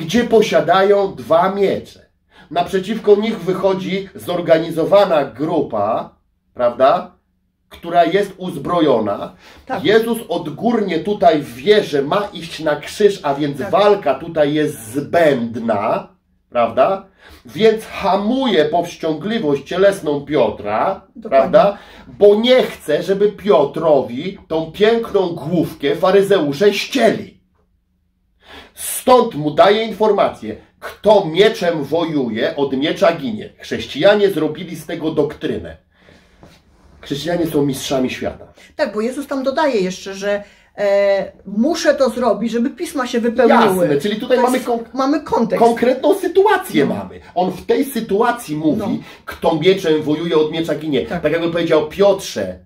B: gdzie posiadają dwa miecze. Naprzeciwko nich wychodzi zorganizowana grupa, prawda, która jest uzbrojona.
A: Tak.
B: Jezus odgórnie tutaj wie, że ma iść na krzyż, a więc
A: Tak.
B: walka tutaj jest zbędna, prawda? Więc hamuje powściągliwość cielesną Piotra,
A: Dokładnie.
B: prawda? Bo nie chce, żeby Piotrowi tą piękną główkę faryzeusze ścieli. Stąd mu daje informację, kto mieczem wojuje, od miecza ginie. Chrześcijanie zrobili z tego doktrynę. Chrześcijanie są mistrzami świata.
A: tak, bo Jezus tam dodaje jeszcze, że e, muszę to zrobić, żeby pisma się wypełniły.
B: Jasne, czyli tutaj mamy kon
A: mamy kontekst.
B: konkretną sytuację mamy. On w tej sytuacji mówi,
A: No.
B: kto mieczem wojuje, od miecza ginie. Tak,
A: Tak.
B: jakby powiedział Piotrze,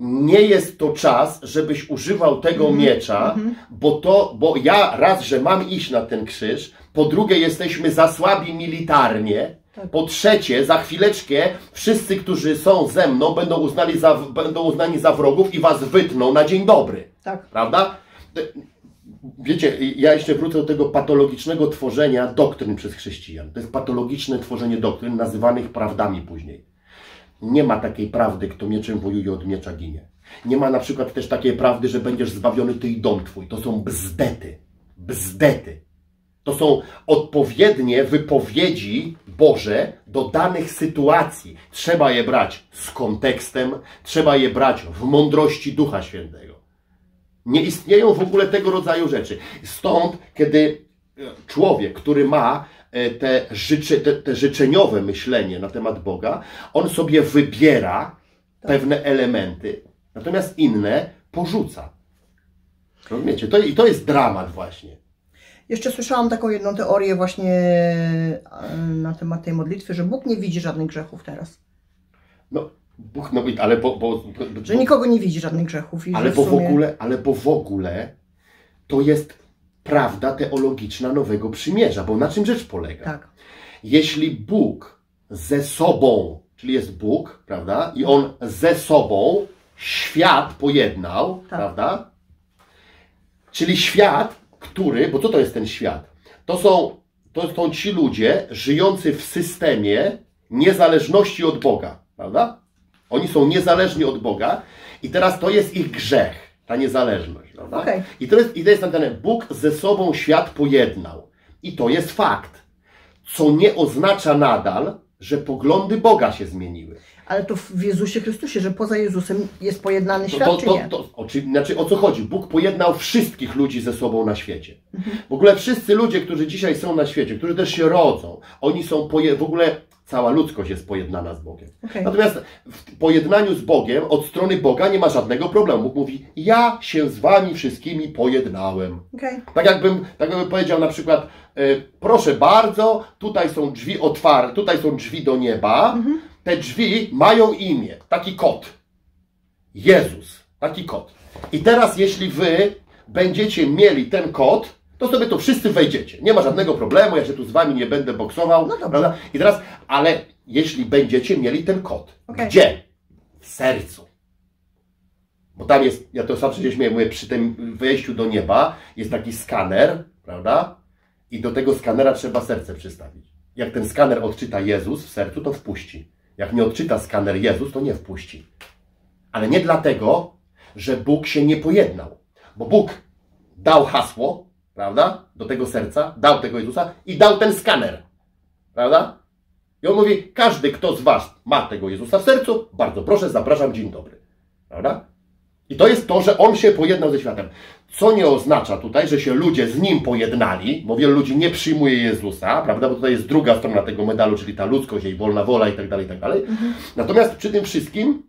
B: nie jest to czas, żebyś używał tego
A: Mhm,
B: miecza, bo to, bo ja raz, że mam iść na ten krzyż, po drugie jesteśmy za słabi militarnie,
A: Tak.
B: po trzecie, za chwileczkę wszyscy, którzy są ze mną, będą, uznali za, będą uznani za wrogów i was wytną na dzień dobry.
A: Tak,
B: Prawda? Wiecie, ja jeszcze wrócę do tego patologicznego tworzenia doktryn przez chrześcijan. To jest patologiczne tworzenie doktryn, nazywanych prawdami później. Nie ma takiej prawdy, kto mieczem wojuje, od miecza ginie. Nie ma na przykład też takiej prawdy, że będziesz zbawiony ty i dom twój. To są bzdety. Bzdety. To są odpowiednie wypowiedzi Boże do danych sytuacji. Trzeba je brać z kontekstem, trzeba je brać w mądrości Ducha Świętego. Nie istnieją w ogóle tego rodzaju rzeczy. Stąd, kiedy człowiek, który ma te, życzy, te, te życzeniowe myślenie na temat Boga, on sobie wybiera pewne elementy, natomiast inne porzuca. Rozumiecie? To, I to jest dramat właśnie.
A: Jeszcze słyszałam taką jedną teorię właśnie e, na temat tej modlitwy, że Bóg nie widzi żadnych grzechów teraz.
B: No, Bóg, no, ale bo, bo, bo,
A: Że nikogo nie widzi żadnych grzechów. I
B: ale bo w
A: sumie-
B: ogóle, ale bo w ogóle to jest prawda teologiczna Nowego Przymierza, bo na czym rzecz polega?
A: Tak.
B: Jeśli Bóg ze sobą, czyli jest Bóg, prawda, i On ze sobą świat pojednał,
A: Tak.
B: prawda, czyli świat, który, bo co to jest ten świat? To są, to są ci ludzie żyjący w systemie niezależności od Boga, prawda? Oni są niezależni od Boga i teraz to jest ich grzech, ta niezależność, prawda?
A: Okej.
B: I to jest, i to jest napisane, Bóg ze sobą świat pojednał. I to jest fakt. Co nie oznacza nadal, że poglądy Boga się zmieniły.
A: Ale to w Jezusie Chrystusie, że poza Jezusem jest pojednany
B: To,
A: świat,
B: to, to,
A: nie?
B: to, o, czy, znaczy, o co chodzi? Bóg pojednał wszystkich ludzi ze sobą na świecie. W ogóle wszyscy ludzie, którzy dzisiaj są na świecie, którzy też się rodzą, oni są poje, w ogóle cała ludzkość jest pojednana z Bogiem.
A: Okej.
B: Natomiast w pojednaniu z Bogiem od strony Boga nie ma żadnego problemu. Bóg mówi: Ja się z wami wszystkimi pojednałem.
A: Okej.
B: Tak jakbym, tak jakbym powiedział na przykład, e, proszę bardzo, tutaj są drzwi otwarte, tutaj są drzwi do nieba. Te drzwi mają imię, taki kot. Jezus, taki kot. I teraz jeśli wy będziecie mieli ten kod, to sobie to wszyscy wejdziecie. Nie ma żadnego problemu, ja się tu z wami nie będę boksował.
A: No
B: prawda? I teraz, ale jeśli będziecie mieli ten kod,
A: Okej.
B: gdzie? W sercu. Bo tam jest, ja to sam przecież miałem, mówię, przy tym wejściu do nieba jest taki skaner, prawda? I do tego skanera trzeba serce przystawić. Jak ten skaner odczyta Jezus w sercu, to wpuści. Jak nie odczyta skaner Jezus, to nie wpuści. Ale nie dlatego, że Bóg się nie pojednał. Bo Bóg dał hasło, prawda? Do tego serca, dał tego Jezusa i dał ten skaner. Prawda? I on mówi, każdy, kto z Was ma tego Jezusa w sercu, bardzo proszę, zapraszam, dzień dobry. Prawda? I to jest to, że on się pojednał ze światem. Co nie oznacza tutaj, że się ludzie z nim pojednali, bo wielu ludzi nie przyjmuje Jezusa, prawda? Bo tutaj jest druga strona tego medalu, czyli ta ludzkość, jej wolna wola i tak dalej, i tak dalej. Natomiast przy tym wszystkim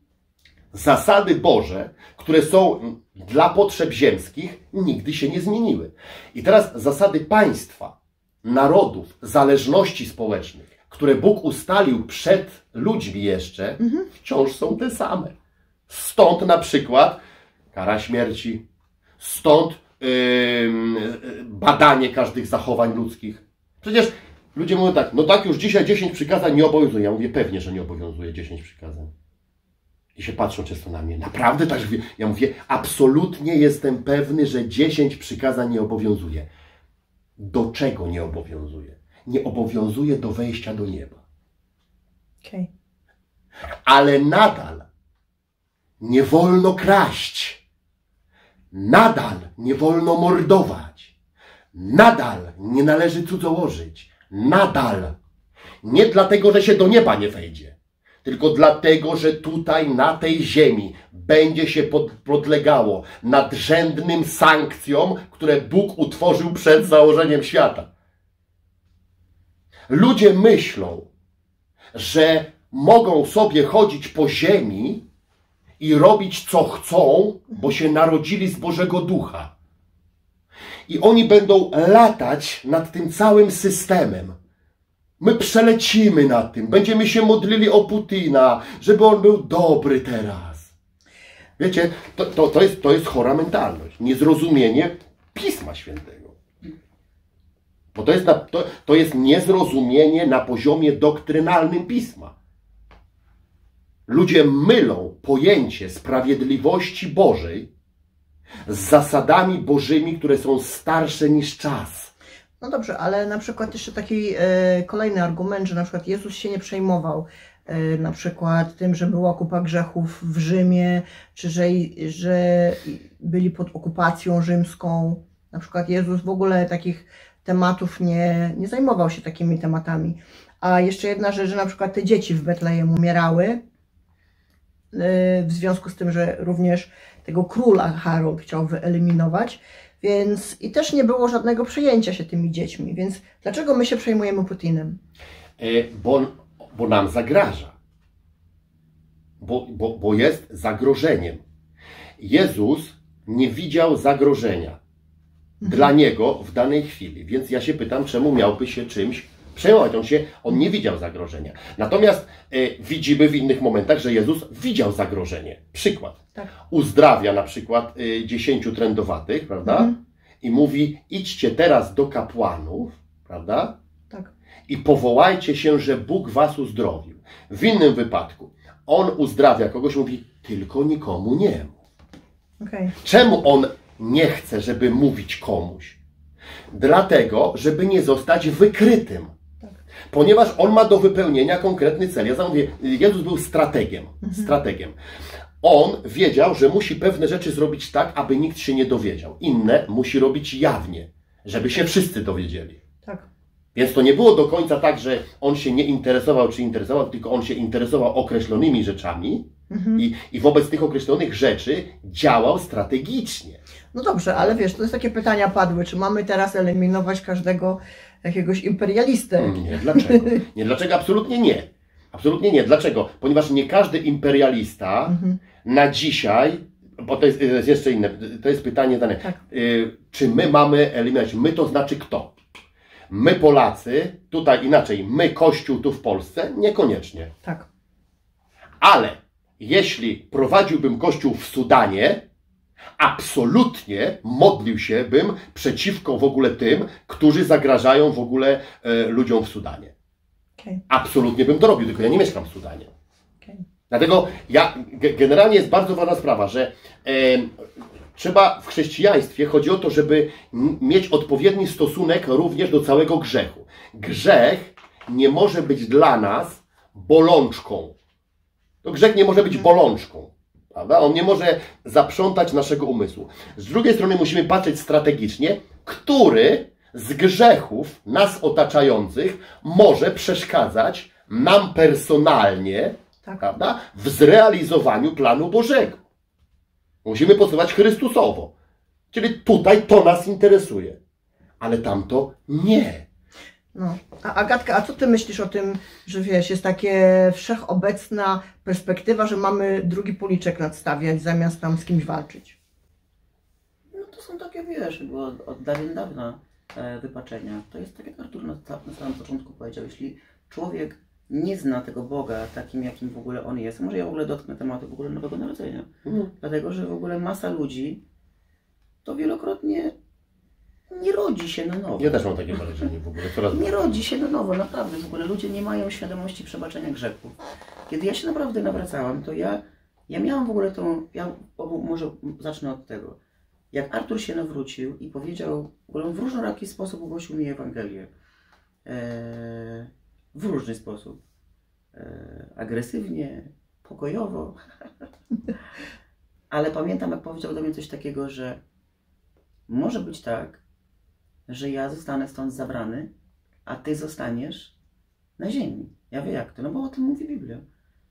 B: zasady Boże, które są dla potrzeb ziemskich, nigdy się nie zmieniły. I teraz zasady państwa, narodów, zależności społecznych, które Bóg ustalił przed ludźmi jeszcze, wciąż są te same. Stąd na przykład kara śmierci, stąd badanie każdych zachowań ludzkich. Przecież ludzie mówią tak, no tak, już dzisiaj 10 przykazań nie obowiązuje. Ja mówię, pewnie, że nie obowiązuje 10 przykazań. I się patrzą często na mnie. Naprawdę tak? Ja mówię, absolutnie jestem pewny, że 10 przykazań nie obowiązuje. Do czego nie obowiązuje? Nie obowiązuje do wejścia do nieba.
A: Okej.
B: Ale nadal nie wolno kraść. Nadal nie wolno mordować. Nadal nie należy cudzołożyć. Nadal. Nie dlatego, że się do nieba nie wejdzie, tylko dlatego, że tutaj na tej ziemi będzie się pod, podlegało nadrzędnym sankcjom, które Bóg utworzył przed założeniem świata. Ludzie myślą, że mogą sobie chodzić po ziemi i robić co chcą, bo się narodzili z Bożego Ducha. I oni będą latać nad tym całym systemem. My przelecimy nad tym, będziemy się modlili o Putina, żeby on był dobry teraz. Wiecie, to, to, to, jest, to jest chora mentalność, niezrozumienie Pisma Świętego. Bo to jest, to, to jest niezrozumienie na poziomie doktrynalnym Pisma. Ludzie mylą pojęcie sprawiedliwości Bożej z zasadami Bożymi, które są starsze niż czas.
A: No dobrze, ale na przykład jeszcze taki e, kolejny argument, że na przykład Jezus się nie przejmował e, na przykład tym, że była kupa grzechów w Rzymie, czy że, że byli pod okupacją rzymską. Na przykład Jezus w ogóle takich tematów nie, nie zajmował się takimi tematami. A jeszcze jedna rzecz, że na przykład te dzieci w Betlejem umierały w związku z tym, że również tego króla Harold chciał wyeliminować, więc i też nie było żadnego przejęcia się tymi dziećmi. Więc dlaczego my się przejmujemy Putinem?
B: E, Bo, bo nam zagraża. Bo, bo, bo jest zagrożeniem. Jezus nie widział zagrożenia dla niego w danej chwili. Więc ja się pytam, czemu miałby się czymś Przejmować. On, się, on nie widział zagrożenia. Natomiast e, widzimy w innych momentach, że Jezus widział zagrożenie. Przykład.
A: Tak.
B: Uzdrawia na przykład e, dziesięciu trędowatych, prawda?
A: Mhm.
B: I mówi, idźcie teraz do kapłanów, prawda?
A: Tak.
B: I powołajcie się, że Bóg was uzdrowił. W innym wypadku, on uzdrawia kogoś, mówi, tylko nikomu nie.
A: Okej.
B: Czemu on nie chce, żeby mówić komuś? Dlatego, żeby nie zostać wykrytym. Ponieważ on ma do wypełnienia konkretny cel. Ja mówię, Jezus był strategiem. Strategiem. On wiedział, że musi pewne rzeczy zrobić tak, aby nikt się nie dowiedział. Inne musi robić jawnie, żeby się wszyscy dowiedzieli.
A: Tak.
B: Więc to nie było do końca tak, że on się nie interesował, czy interesował, tylko on się interesował określonymi rzeczami i, i wobec tych określonych rzeczy działał strategicznie.
A: No dobrze, ale wiesz, to jest takie pytania padły, czy mamy teraz eliminować każdego jakiegoś imperialistę?
B: Nie, dlaczego? Nie, dlaczego? Absolutnie nie. Absolutnie nie. Dlaczego? Ponieważ nie każdy imperialista na dzisiaj, bo to jest, to jest jeszcze inne, to jest pytanie dane,
A: Tak.
B: y, czy my mamy eliminować? My to znaczy kto? My Polacy, tutaj inaczej, my Kościół tu w Polsce? Niekoniecznie.
A: Tak.
B: Ale jeśli prowadziłbym kościół w Sudanie, absolutnie modlił się bym przeciwko w ogóle tym, którzy zagrażają w ogóle e, ludziom w Sudanie.
A: Okej.
B: Absolutnie bym to robił, tylko ja nie mieszkam w Sudanie.
A: okej.
B: Dlatego ja, ge- generalnie jest bardzo ważna sprawa, że e, trzeba w chrześcijaństwie chodzi o to, żeby mieć odpowiedni stosunek również do całego grzechu. Grzech nie może być dla nas bolączką. To grzech nie może być bolączką. Prawda? On nie może zaprzątać naszego umysłu. Z drugiej strony musimy patrzeć strategicznie, który z grzechów nas otaczających może przeszkadzać nam personalnie
A: Tak.
B: prawda? w zrealizowaniu planu Bożego. Musimy postępować Chrystusowo. Czyli tutaj to nas interesuje. Ale tamto nie.
A: No. A Agatka, a co ty myślisz o tym, że wiesz, jest takie wszechobecna perspektywa, że mamy drugi policzek nadstawiać zamiast tam z kimś walczyć?
C: No to są takie, wiesz, było od, od dawien dawna e, wypaczenia. To jest tak jak Artur na, na samym początku powiedział, jeśli człowiek nie zna tego Boga takim, jakim w ogóle On jest, może ja w ogóle dotknę tematu w ogóle Nowego Narodzenia, dlatego, że w ogóle masa ludzi to wielokrotnie nie rodzi się na nowo.
B: Ja też mam takie wrażenie w ogóle. Coraz
C: Nie rodzi się na nowo, naprawdę. W ogóle ludzie nie mają świadomości przebaczenia grzechów. Kiedy ja się naprawdę nawracałam, to ja, ja miałam w ogóle tą. Ja może zacznę od tego. Jak Artur się nawrócił i powiedział, w ogóle w różnoraki sposób ogłosił mi Ewangelię. Eee, w różny sposób. Eee, agresywnie, pokojowo. Ale pamiętam, jak powiedział do mnie coś takiego, że może być tak, że ja zostanę stąd zabrany, a ty zostaniesz na ziemi. Ja wiem jak to, no bo o tym mówi Biblia.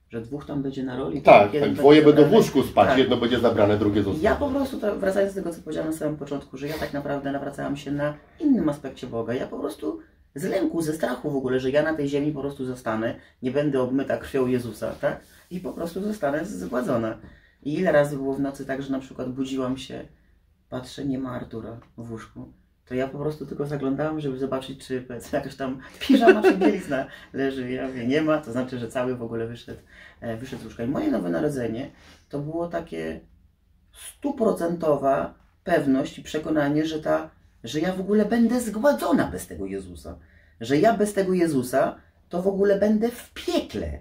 C: Że dwóch tam będzie na roli.
B: Tak, tak. Dwoje będą w łóżku spać,
C: Tak.
B: jedno będzie zabrane, drugie zostanie.
C: Ja po prostu, wracając do tego, co powiedziałam na samym początku, że ja tak naprawdę nawracałam się na innym aspekcie Boga. Ja po prostu z lęku, ze strachu w ogóle, że ja na tej ziemi po prostu zostanę, nie będę obmyta krwią Jezusa, tak? I po prostu zostanę zgładzona. I ile razy było w nocy tak, że na przykład budziłam się, patrzę, nie ma Artura w łóżku. To ja po prostu tylko zaglądałam, żeby zobaczyć, czy powiedzmy jakaś tam piżama czy bielizna leży. Ja mówię, nie ma, to znaczy, że cały w ogóle wyszedł, e, wyszedł z łóżka. I moje nowe narodzenie to było takie stuprocentowa pewność i przekonanie, że, ta, że ja w ogóle będę zgładzona bez tego Jezusa. Że ja bez tego Jezusa to w ogóle będę w piekle.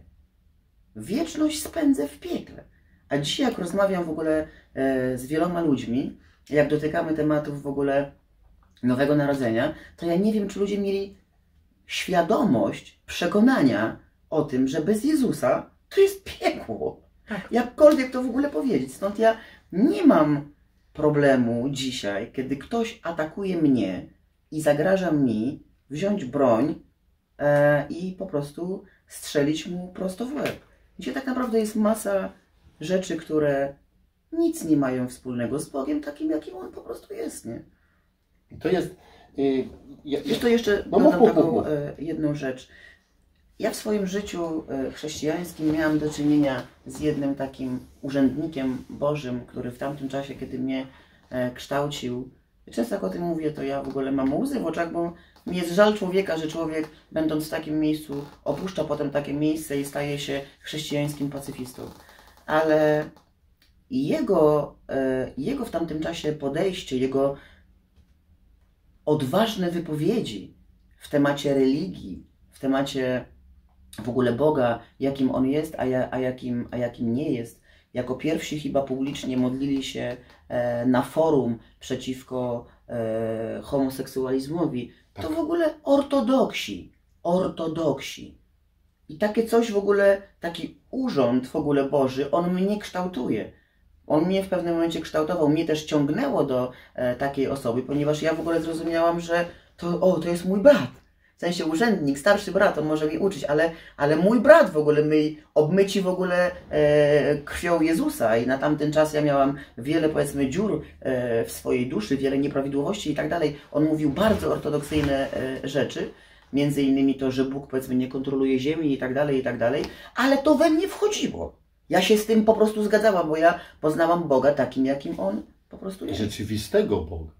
C: Wieczność spędzę w piekle. A dzisiaj, jak rozmawiam w ogóle e, z wieloma ludźmi, jak dotykamy tematów w ogóle Nowego Narodzenia, to ja nie wiem, czy ludzie mieli świadomość przekonania o tym, że bez Jezusa to jest piekło.
A: Tak.
C: Jakkolwiek to w ogóle powiedzieć. Stąd ja nie mam problemu dzisiaj, kiedy ktoś atakuje mnie i zagraża mi wziąć broń e, i po prostu strzelić mu prosto w łeb. Gdzie tak naprawdę jest masa rzeczy, które nic nie mają wspólnego z Bogiem takim, jakim On po prostu jest, nie?
B: To jest. y, ja,
C: Wiesz, to jeszcze
B: No
C: dodam
B: mów,
C: taką
B: mów,
C: e, jedną rzecz. Ja w swoim życiu e, chrześcijańskim miałam do czynienia z jednym takim urzędnikiem Bożym, który w tamtym czasie, kiedy mnie e, kształcił, Często jak o tym mówię, to ja w ogóle mam łzy w oczach, bo mi jest żal człowieka, że człowiek będąc w takim miejscu opuszcza potem takie miejsce i staje się chrześcijańskim pacyfistą. Ale jego, e, jego w tamtym czasie podejście, jego odważne wypowiedzi w temacie religii, w temacie w ogóle Boga, jakim On jest, a, ja, a, jakim, a jakim nie jest. Jako pierwsi chyba publicznie modlili się e, na forum przeciwko e, homoseksualizmowi. To
B: Tak.
C: w ogóle ortodoksi. Ortodoksi. I takie coś w ogóle, taki urząd w ogóle Boży, on mnie kształtuje. On mnie w pewnym momencie kształtował, mnie też ciągnęło do e, takiej osoby, ponieważ ja w ogóle zrozumiałam, że to, o, to jest mój brat. W sensie urzędnik, starszy brat, on może mi uczyć, ale, ale mój brat w ogóle, my obmyci w ogóle e, krwią Jezusa i na tamten czas ja miałam wiele, powiedzmy, dziur e, w swojej duszy, wiele nieprawidłowości i tak dalej. On mówił bardzo ortodoksyjne e, rzeczy, między innymi to, że Bóg, powiedzmy, nie kontroluje ziemi i tak dalej, i tak dalej, ale to we mnie wchodziło. Ja się z tym po prostu zgadzałam, bo ja poznałam Boga takim, jakim On po prostu jest.
B: rzeczywistego Boga.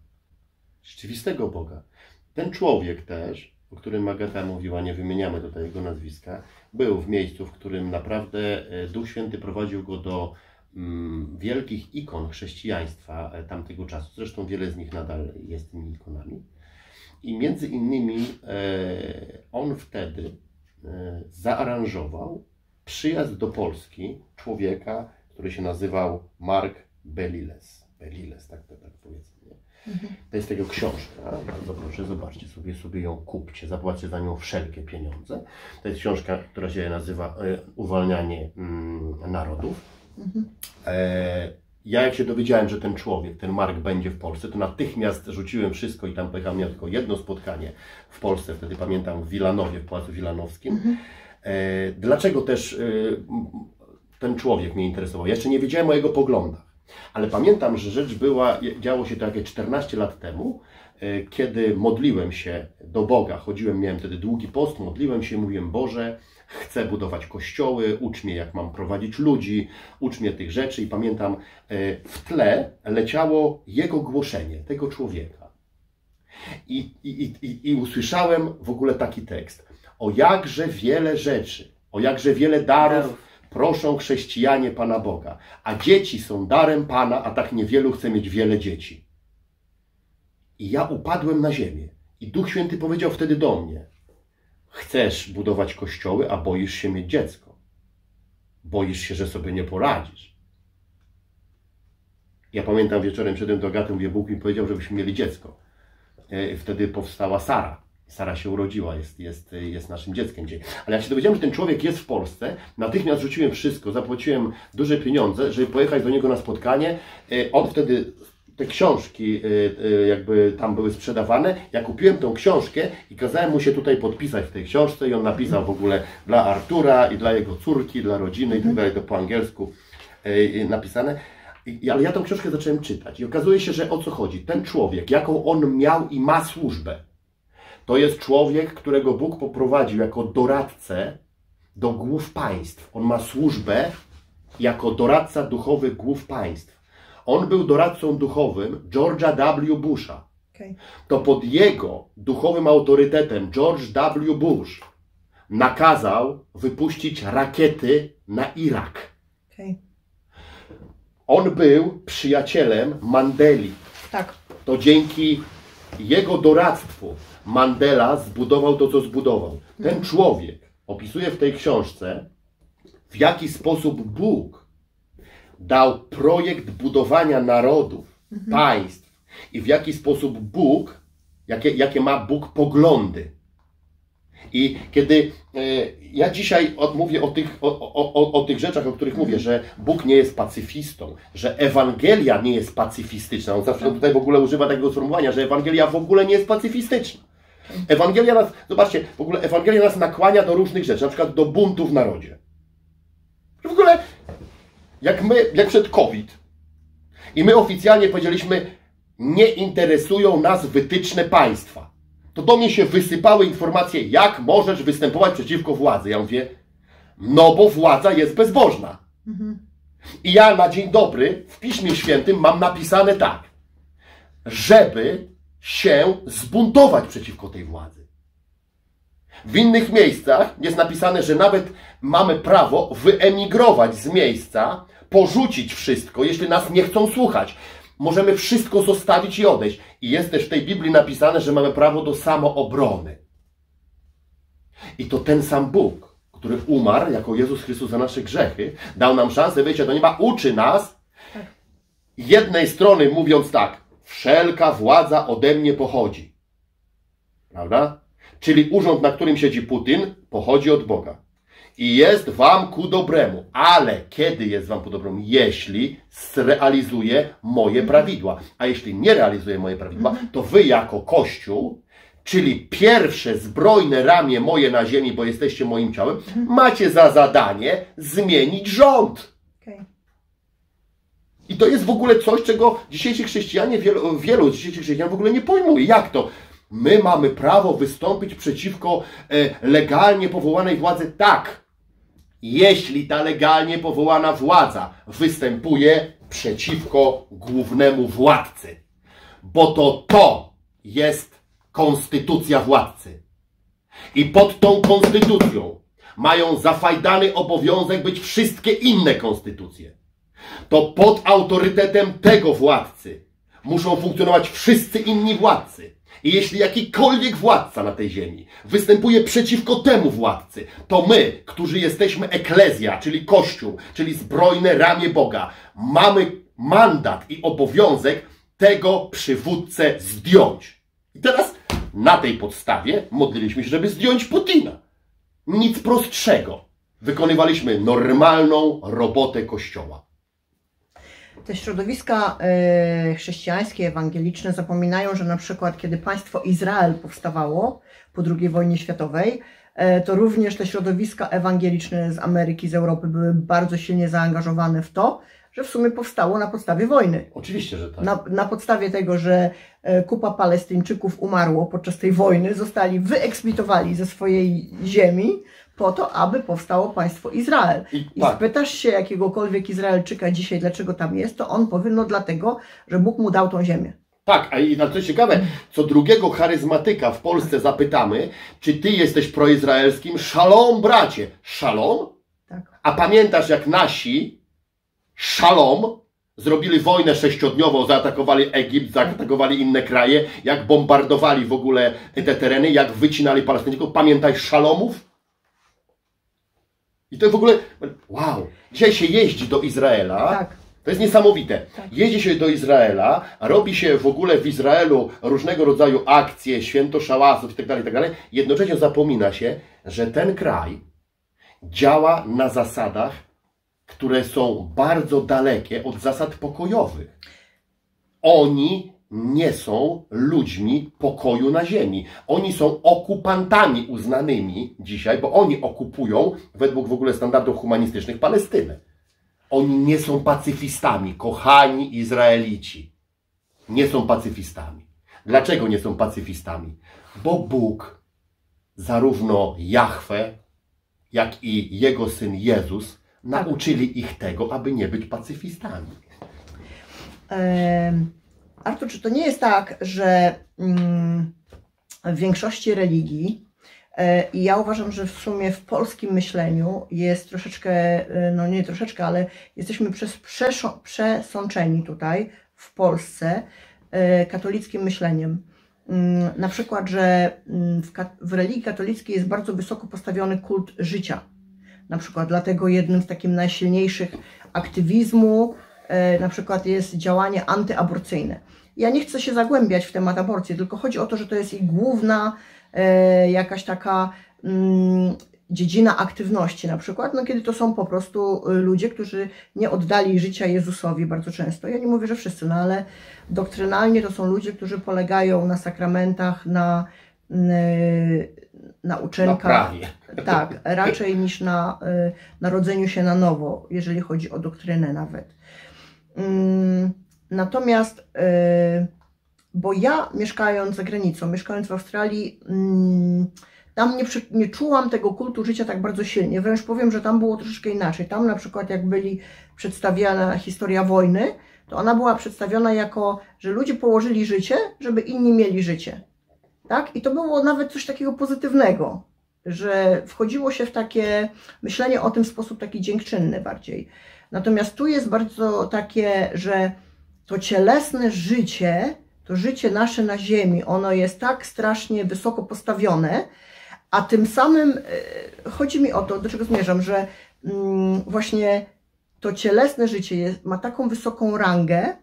B: Rzeczywistego Boga. Ten człowiek też, o którym Agata mówiła, nie wymieniamy tutaj jego nazwiska, był w miejscu, w którym naprawdę e, Duch Święty prowadził go do mm, wielkich ikon chrześcijaństwa e, tamtego czasu. Zresztą wiele z nich nadal jest tymi ikonami. I między innymi e, on wtedy e, zaaranżował przyjazd do Polski człowieka, który się nazywał Mark Beliles. Beliles, tak, tak, tak powiedzmy. Nie? To jest tego książka. Bardzo proszę, zobaczcie sobie, sobie ją kupcie, zapłacie za nią wszelkie pieniądze. To jest książka, która się nazywa e, Uwalnianie mm, Narodów. E, ja jak się dowiedziałem, że ten człowiek, ten Mark będzie w Polsce, to natychmiast rzuciłem wszystko i tam pojechałem, miałem tylko jedno spotkanie w Polsce, wtedy pamiętam w Wilanowie, w Pałacu Wilanowskim. E, dlaczego też e, ten człowiek mnie interesował? Jeszcze nie wiedziałem o jego poglądach, ale pamiętam, że rzecz była, działo się to jakieś 14 lat temu, e, kiedy modliłem się do Boga, chodziłem, miałem wtedy długi post, modliłem się, mówiłem, Boże, chcę budować kościoły, ucz mnie jak mam prowadzić ludzi, ucz mnie tych rzeczy i pamiętam, e, w tle leciało jego głoszenie, tego człowieka. I, i- i, I usłyszałem w ogóle taki tekst. O jakże wiele rzeczy, o jakże wiele darów proszą chrześcijanie Pana Boga, a dzieci są darem Pana, a tak niewielu chce mieć wiele dzieci. I ja upadłem na ziemię. I Duch Święty powiedział wtedy do mnie: Chcesz budować kościoły, a boisz się mieć dziecko. Boisz się, że sobie nie poradzisz. Ja pamiętam wieczorem szedłem do Agaty, mówię, Bóg mi powiedział, żebyśmy mieli dziecko. E, Wtedy powstała Sara. Sara się urodziła, jest, jest, jest naszym dzieckiem dzisiaj. Ale jak się dowiedziałem, że ten człowiek jest w Polsce, natychmiast rzuciłem wszystko, zapłaciłem duże pieniądze, żeby pojechać do niego na spotkanie. E, On wtedy te książki e, e, jakby tam były sprzedawane. Ja kupiłem tą książkę i kazałem mu się tutaj podpisać w tej książce i on napisał w ogóle dla Artura i dla jego córki, dla rodziny i tak dalej, to po angielsku napisane. Ale ja tą książkę zacząłem czytać i okazuje się, że o co chodzi? Ten człowiek, jaką on miał i ma służbę, to jest człowiek, którego Bóg poprowadził jako doradcę do głów państw. On ma służbę jako doradca duchowy głów państw. On był doradcą duchowym George'a W. Busha.
A: Okej.
B: To pod jego duchowym autorytetem George W. Bush nakazał wypuścić rakiety na Irak.
A: Okej.
B: On był przyjacielem Mandeli.
A: Tak.
B: To dzięki jego doradztwu Mandela zbudował to, co zbudował. Ten człowiek opisuje w tej książce, w jaki sposób Bóg dał projekt budowania narodów, państw i w jaki sposób Bóg, jakie, jakie ma Bóg poglądy. I kiedy e, ja dzisiaj od, mówię o tych, o, o, o, o tych rzeczach, o których mówię, że Bóg nie jest pacyfistą, że Ewangelia nie jest pacyfistyczna. On zawsze tutaj w ogóle używa takiego sformułowania, że Ewangelia w ogóle nie jest pacyfistyczna. Ewangelia nas, zobaczcie, w ogóle Ewangelia nas nakłania do różnych rzeczy, na przykład do buntu w narodzie. W ogóle, jak my, jak przed COVID, i my oficjalnie powiedzieliśmy, nie interesują nas wytyczne państwa. To do mnie się wysypały informacje, jak możesz występować przeciwko władzy. Ja mówię, no bo władza jest bezbożna. I ja na dzień dobry w Piśmie Świętym mam napisane tak. żeby się zbuntować przeciwko tej władzy. W innych miejscach jest napisane, że nawet mamy prawo wyemigrować z miejsca, porzucić wszystko, jeśli nas nie chcą słuchać. Możemy wszystko zostawić i odejść. I jest też w tej Biblii napisane, że mamy prawo do samoobrony. I to ten sam Bóg, który umarł jako Jezus Chrystus za nasze grzechy, dał nam szansę wejścia do nieba, uczy nas jednej strony mówiąc tak, wszelka władza ode mnie pochodzi. Prawda? Czyli urząd, na którym siedzi Putin, pochodzi od Boga. I jest wam ku dobremu. Ale kiedy jest wam ku dobremu? Jeśli zrealizuje moje prawidła. A jeśli nie realizuje moje prawidła, to wy jako Kościół, czyli pierwsze zbrojne ramię moje na ziemi, bo jesteście moim ciałem, macie za zadanie zmienić rząd. I to jest w ogóle coś, czego dzisiejsi chrześcijanie, wielu, wielu dzisiejszych chrześcijan w ogóle nie pojmuje. Jak to? My mamy prawo wystąpić przeciwko e, legalnie powołanej władzy? Tak. Jeśli ta legalnie powołana władza występuje przeciwko głównemu władcy. Bo to to jest konstytucja władcy. I pod tą konstytucją mają zafajdany obowiązek być wszystkie inne konstytucje. To pod autorytetem tego władcy muszą funkcjonować wszyscy inni władcy. I jeśli jakikolwiek władca na tej ziemi występuje przeciwko temu władcy, to my, którzy jesteśmy eklezja, czyli Kościół, czyli zbrojne ramię Boga, mamy mandat i obowiązek tego przywódcę zdjąć. I teraz na tej podstawie modliliśmy się, żeby zdjąć Putina. Nic prostszego. Wykonywaliśmy normalną robotę Kościoła.
A: Te środowiska e, chrześcijańskie, ewangeliczne zapominają, że na przykład kiedy państwo Izrael powstawało po II wojnie światowej, e, to również te środowiska ewangeliczne z Ameryki, z Europy były bardzo silnie zaangażowane w to, że w sumie powstało na podstawie wojny.
B: Oczywiście, że tak.
A: Na, na podstawie tego, że e, kupa Palestyńczyków umarło podczas tej wojny, zostali wyeksmitowali ze swojej ziemi po to, aby powstało państwo Izrael.
B: I,
A: I
B: tak.
A: spytasz się jakiegokolwiek Izraelczyka dzisiaj, dlaczego tam jest, to on powie, no dlatego, że Bóg mu dał tą ziemię.
B: Tak, a i na co ciekawe, co drugiego charyzmatyka w Polsce zapytamy, czy ty jesteś proizraelskim? Szalom, bracie. Szalom?
A: Tak.
B: A pamiętasz, jak nasi szalom zrobili wojnę sześciodniową, zaatakowali Egipt, zaatakowali inne kraje, jak bombardowali w ogóle te tereny, jak wycinali Palestyńczyków? Pamiętaj szalomów? I to w ogóle, wow, dzisiaj się jeździ do Izraela.
A: Tak.
B: To jest niesamowite.
A: Tak.
B: Jedzie się do Izraela, robi się w ogóle w Izraelu różnego rodzaju akcje, święto szałasów itd., itd. Jednocześnie zapomina się, że ten kraj działa na zasadach, które są bardzo dalekie od zasad pokojowych. Oni nie są ludźmi pokoju na ziemi. Oni są okupantami uznanymi dzisiaj, bo oni okupują, według w ogóle standardów humanistycznych, Palestynę. Oni nie są pacyfistami, kochani Izraelici. Nie są pacyfistami. Dlaczego nie są pacyfistami? Bo Bóg, zarówno Jahwe, jak i jego syn Jezus, nauczyli ich tego, aby nie być pacyfistami.
A: Em, Artur, czy to nie jest tak, że mm, w większości religii, e, i ja uważam, że w sumie w polskim myśleniu jest troszeczkę, e, no nie troszeczkę, ale jesteśmy przez przesączeni tutaj w Polsce e, katolickim myśleniem. Mm, Na przykład, że mm, w, religii katolickiej jest bardzo wysoko postawiony kult życia. Na przykład dlatego jednym z takich najsilniejszych aktywizmu na przykład jest działanie antyaborcyjne. Ja nie chcę się zagłębiać w temat aborcji, tylko chodzi o to, że to jest ich główna e, jakaś taka mm, dziedzina aktywności na przykład, no kiedy to są po prostu y, ludzie, którzy nie oddali życia Jezusowi bardzo często. Ja nie mówię, że wszyscy, no ale doktrynalnie to są ludzie, którzy polegają na sakramentach, na, y, na
B: Na
A: uczynkach.
B: prawie.
A: Tak, raczej niż na y, narodzeniu się na nowo, jeżeli chodzi o doktrynę nawet. Mm, Natomiast, y, bo ja mieszkając za granicą, mieszkając w Australii, mm, tam nie, nie czułam tego kultu życia tak bardzo silnie. Wręcz powiem, że tam było troszeczkę inaczej. Tam na przykład jak byli przedstawiana historia wojny, to ona była przedstawiona jako, że ludzie położyli życie, żeby inni mieli życie. Tak? I to było nawet coś takiego pozytywnego, że wchodziło się w takie myślenie o tym w sposób taki dziękczynny bardziej. Natomiast tu jest bardzo takie, że to cielesne życie, to życie nasze na ziemi, ono jest tak strasznie wysoko postawione, a tym samym e, chodzi mi o to, do czego zmierzam, że mm, właśnie to cielesne życie jest, ma taką wysoką rangę,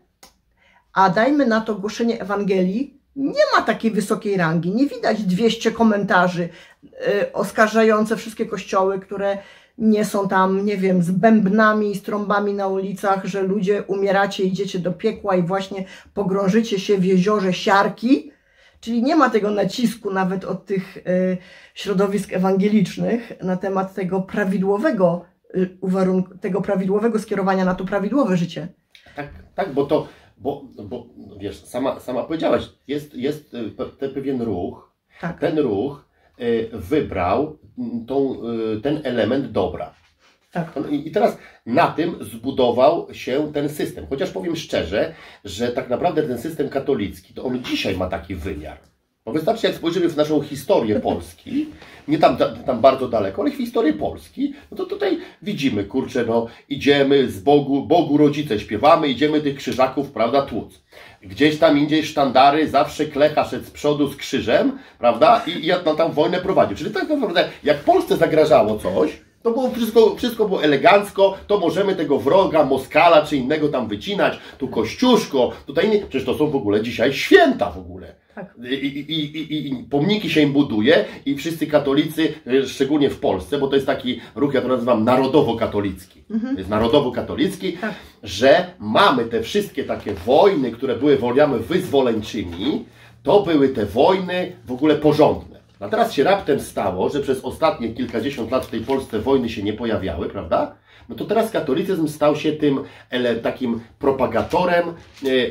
A: a dajmy na to głoszenie Ewangelii, nie ma takiej wysokiej rangi. Nie widać 200 komentarzy y, oskarżające wszystkie kościoły, które nie są tam, nie wiem, z bębnami i z trąbami na ulicach, że ludzie umieracie, idziecie do piekła i właśnie pogrążycie się w jeziorze siarki. Czyli nie ma tego nacisku nawet od tych y, środowisk ewangelicznych na temat tego prawidłowego y, uwarunk- tego prawidłowego skierowania na to prawidłowe życie.
B: Tak, tak, bo to, bo, bo wiesz, sama, sama powiedziałaś, jest, jest y, pe- ten pewien ruch,
A: Tak.
B: ten ruch wybrał mm, tą, y, ten element dobra.
A: Tak.
B: I i teraz na tym zbudował się ten system. Chociaż powiem szczerze, że tak naprawdę ten system katolicki, to on dzisiaj ma taki wymiar. Bo wystarczy, jak spojrzymy w naszą historię Polski, nie tam, tam bardzo daleko, ale w historię Polski, no to tutaj widzimy, kurczę, no idziemy z Bogu, Bogu rodzice śpiewamy, idziemy tych krzyżaków, prawda, tłuc. Gdzieś tam indziej sztandary, zawsze klecha szedł z przodu z krzyżem, prawda, i, i no, tam wojnę prowadził. Czyli tak naprawdę, jak Polsce zagrażało coś, to było wszystko, wszystko było elegancko, to możemy tego wroga, Moskala czy innego tam wycinać, tu Kościuszko, tutaj nie, przecież to są w ogóle dzisiaj święta w ogóle.
A: Tak.
B: I, i, i, i, pomniki się im buduje i wszyscy katolicy, y, szczególnie w Polsce, bo to jest taki ruch, ja to nazywam narodowo-katolicki. To jest narodowo-katolicki,
A: Tak.
B: że mamy te wszystkie takie wojny, które były wojnami wyzwoleńczymi, to były te wojny w ogóle porządne. A teraz się raptem stało, że przez ostatnie kilkadziesiąt lat w tej Polsce wojny się nie pojawiały, prawda? No to teraz katolicyzm stał się tym ele, takim propagatorem e,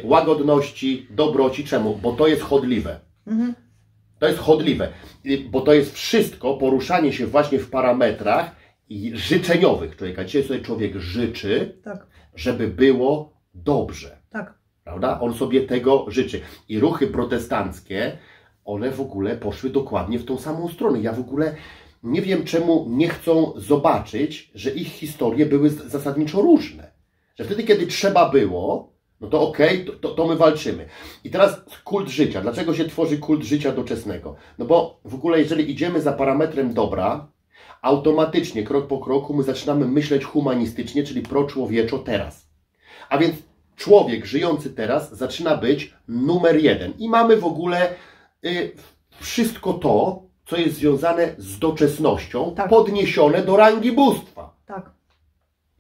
B: łagodności, dobroci. Czemu? Bo to jest chodliwe. To jest chodliwe, bo to jest wszystko poruszanie się właśnie w parametrach życzeniowych człowieka. Dzisiaj sobie człowiek życzy,
A: Tak.
B: żeby było dobrze.
A: Tak.
B: Prawda? On sobie tego życzy. I ruchy protestanckie, one w ogóle poszły dokładnie w tą samą stronę. Ja w ogóle nie wiem, czemu nie chcą zobaczyć, że ich historie były zasadniczo różne. Że wtedy, kiedy trzeba było, no to okej, to, to, to my walczymy. I teraz kult życia. Dlaczego się tworzy kult życia doczesnego? No bo w ogóle, jeżeli idziemy za parametrem dobra, automatycznie, krok po kroku, my zaczynamy myśleć humanistycznie, czyli pro-człowieczo teraz. A więc człowiek żyjący teraz zaczyna być numer jeden. I mamy w ogóle y, wszystko to, co jest związane z doczesnością,
A: Tak.
B: podniesione do rangi bóstwa.
A: Tak.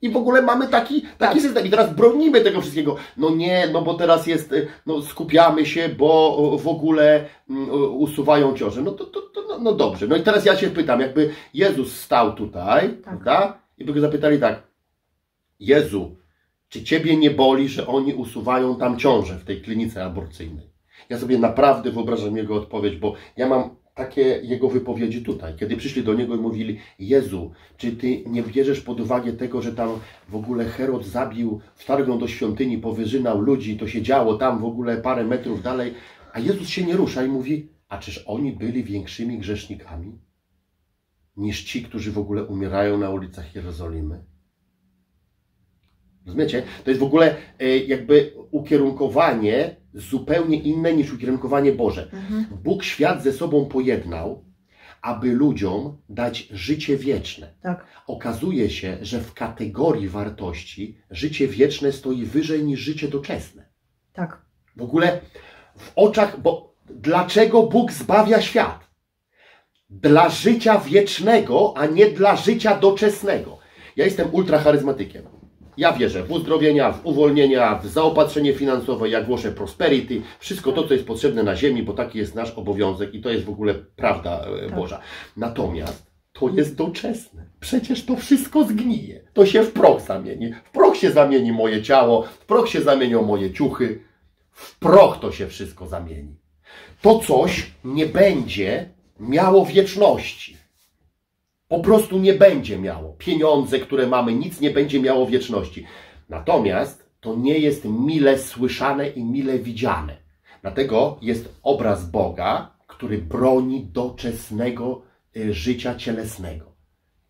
B: I w ogóle mamy taki, taki
A: Tak.
B: system. I teraz bronimy tego wszystkiego. No nie, no bo teraz jest, y, no skupiamy się, bo o, w ogóle mm, o, usuwają ciążę. No to, to, to no, no dobrze. No i teraz ja się pytam, jakby Jezus stał tutaj, prawda? I by go zapytali tak, Jezu, czy Ciebie nie boli, że oni usuwają tam ciążę w tej klinice aborcyjnej? Ja sobie naprawdę wyobrażam jego odpowiedź, bo ja mam takie jego wypowiedzi tutaj, kiedy przyszli do niego i mówili: Jezu, czy ty nie bierzesz pod uwagę tego, że tam w ogóle Herod zabił, wtargnął do świątyni, powyżynał ludzi, to się działo tam w ogóle parę metrów dalej, a Jezus się nie rusza i mówi: A czyż oni byli większymi grzesznikami niż ci, którzy w ogóle umierają na ulicach Jerozolimy? Rozumiecie? To jest w ogóle e, jakby ukierunkowanie zupełnie inne niż ukierunkowanie Boże. Bóg świat ze sobą pojednał, aby ludziom dać życie wieczne.
A: Tak.
B: Okazuje się, że w kategorii wartości życie wieczne stoi wyżej niż życie doczesne.
A: Tak.
B: W ogóle w oczach, bo dlaczego Bóg zbawia świat? Dla życia wiecznego, a nie dla życia doczesnego. Ja jestem ultracharyzmatykiem. Ja wierzę w uzdrowienia, w uwolnienia, w zaopatrzenie finansowe, ja głoszę prosperity, wszystko to, co jest potrzebne na ziemi, bo taki jest nasz obowiązek i to jest w ogóle prawda e, Boża. Natomiast to jest doczesne. Przecież to wszystko zgnije. To się w proch zamieni. W proch się zamieni moje ciało, w proch się zamienią moje ciuchy, w proch to się wszystko zamieni. To coś nie będzie miało wieczności. Po prostu nie będzie miało. Pieniądze, które mamy, nic nie będzie miało wieczności. Natomiast to nie jest mile słyszane i mile widziane. Dlatego jest obraz Boga, który broni doczesnego y, życia cielesnego.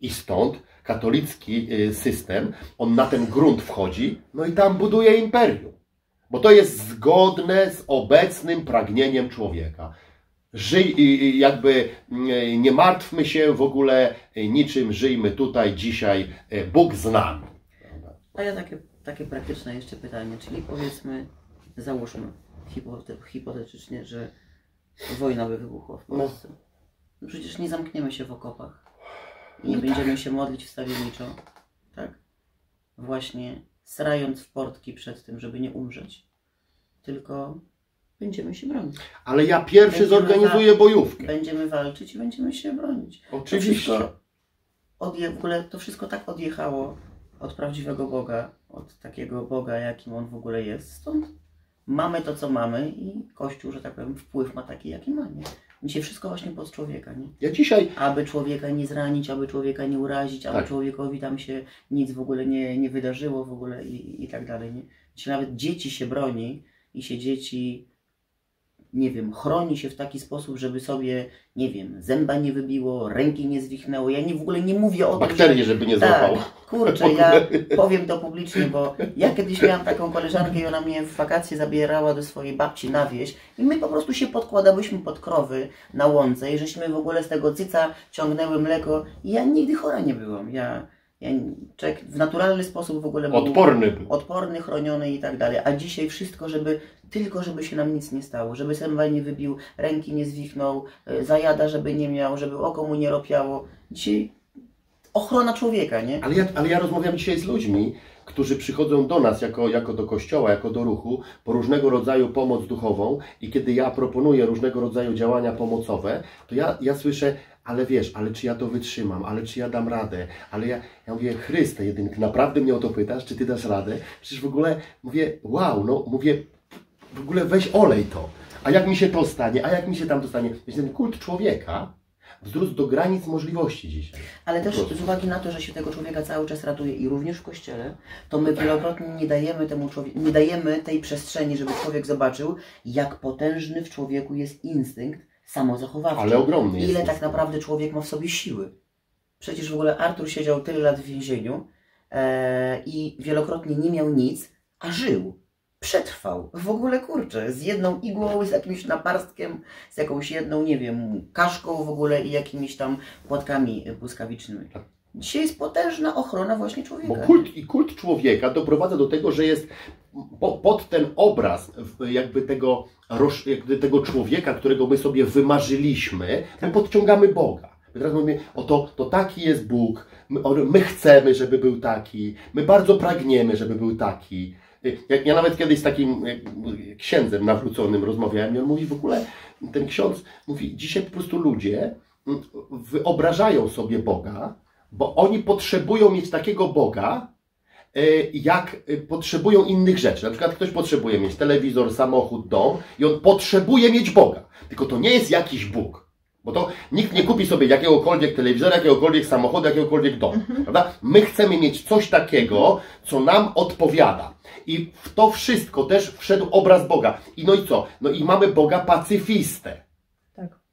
B: I stąd katolicki y, system, on na ten grunt wchodzi, no i tam buduje imperium. Bo to jest zgodne z obecnym pragnieniem człowieka. Żyj, jakby nie martwmy się w ogóle niczym, żyjmy tutaj dzisiaj, Bóg z nami.
C: A ja takie, takie praktyczne jeszcze pytanie, czyli powiedzmy, załóżmy hipotetycznie, że wojna by wybuchła w Polsce. No przecież nie zamkniemy się w okopach i nie no będziemy tak. się modlić wstawienniczo, tak? Właśnie strając w portki przed tym, żeby nie umrzeć. Tylko będziemy się bronić.
B: Ale ja pierwszy będziemy zorganizuję bojówkę.
C: Będziemy walczyć i będziemy się bronić.
B: Oczywiście.
C: To odje- w ogóle to wszystko tak odjechało od prawdziwego Boga, od takiego Boga, jakim On w ogóle jest. Stąd mamy to, co mamy i Kościół, że tak powiem, wpływ ma taki, jaki ma. Nie? Dzisiaj wszystko właśnie pod człowieka, nie?
B: Ja dzisiaj...
C: Aby człowieka nie zranić, aby człowieka nie urazić, aby tak. człowiekowi tam się nic w ogóle nie, nie wydarzyło w ogóle i, i tak dalej, nie? Dzisiaj nawet dzieci się broni i się dzieci nie wiem, chroni się w taki sposób, żeby sobie, nie wiem, zęba nie wybiło, ręki nie zwichnęło. Ja nie, w ogóle nie mówię o
B: tym, Bakterie, że... żeby nie złapał. Tak,
C: kurczę, ja powiem to publicznie, bo ja kiedyś miałam taką koleżankę i ona mnie w wakacje zabierała do swojej babci na wieś i my po prostu się podkładałyśmy pod krowy na łące i żeśmy w ogóle z tego cyca ciągnęły mleko i ja nigdy chora nie byłam. Ja ja, człowiek w naturalny sposób w ogóle
B: był odporny, był.
C: odporny, chroniony i tak dalej. A dzisiaj wszystko, żeby tylko żeby się nam nic nie stało, żeby sęba nie wybił, ręki nie zwichnął, e, zajada, żeby nie miał, żeby oko mu nie ropiało. Dzisiaj ochrona człowieka, nie?
B: Ale ja, ale ja rozmawiam dzisiaj z ludźmi, którzy przychodzą do nas jako, jako do kościoła, jako do ruchu, po różnego rodzaju pomoc duchową i kiedy ja proponuję różnego rodzaju działania pomocowe, to ja, ja słyszę, ale wiesz, ale czy ja to wytrzymam, ale czy ja dam radę, ale ja, ja mówię, Chryste, jedynk, naprawdę mnie o to pytasz, czy Ty dasz radę? Przecież w ogóle mówię, wow, no mówię, w ogóle weź olej to, a jak mi się to stanie, a jak mi się tam to stanie? Wiesz, ten kult człowieka wzrósł do granic możliwości dzisiaj.
C: Ale też z uwagi na to, że się tego człowieka cały czas ratuje i również w kościele, to my wielokrotnie nie dajemy temu człowiek, nie dajemy tej przestrzeni, żeby człowiek zobaczył, jak potężny w człowieku jest instynkt, samozachowawczy.
B: Ale ogromny
C: Ile tak naprawdę człowiek ma w sobie siły. Przecież w ogóle Artur siedział tyle lat w więzieniu e, i wielokrotnie nie miał nic, a żył. Przetrwał. W ogóle kurczę, z jedną igłą, z jakimś naparstkiem, z jakąś jedną, nie wiem, kaszką w ogóle i jakimiś tam płatkami błyskawicznymi. Dzisiaj jest potężna ochrona właśnie człowieka.
B: Bo kult i kult człowieka doprowadza do tego, że jest pod ten obraz jakby tego, jakby tego człowieka, którego my sobie wymarzyliśmy, my tak. podciągamy Boga. My teraz mówimy, oto to taki jest Bóg, my, my chcemy, żeby był taki, my bardzo pragniemy, żeby był taki. Jak ja nawet kiedyś z takim księdzem nawróconym rozmawiałem i on mówi w ogóle, ten ksiądz mówi, dzisiaj po prostu ludzie mm, wyobrażają sobie Boga, bo oni potrzebują mieć takiego Boga, e, jak e, potrzebują innych rzeczy. Na przykład ktoś potrzebuje mieć telewizor, samochód, dom i on potrzebuje mieć Boga. Tylko to nie jest jakiś Bóg. Bo to nikt nie kupi sobie jakiegokolwiek telewizora, jakiegokolwiek samochodu, jakiegokolwiek domu. Mhm. Prawda? My chcemy mieć coś takiego, co nam odpowiada. I w to wszystko też wszedł obraz Boga. I no i co? No i mamy Boga pacyfistę.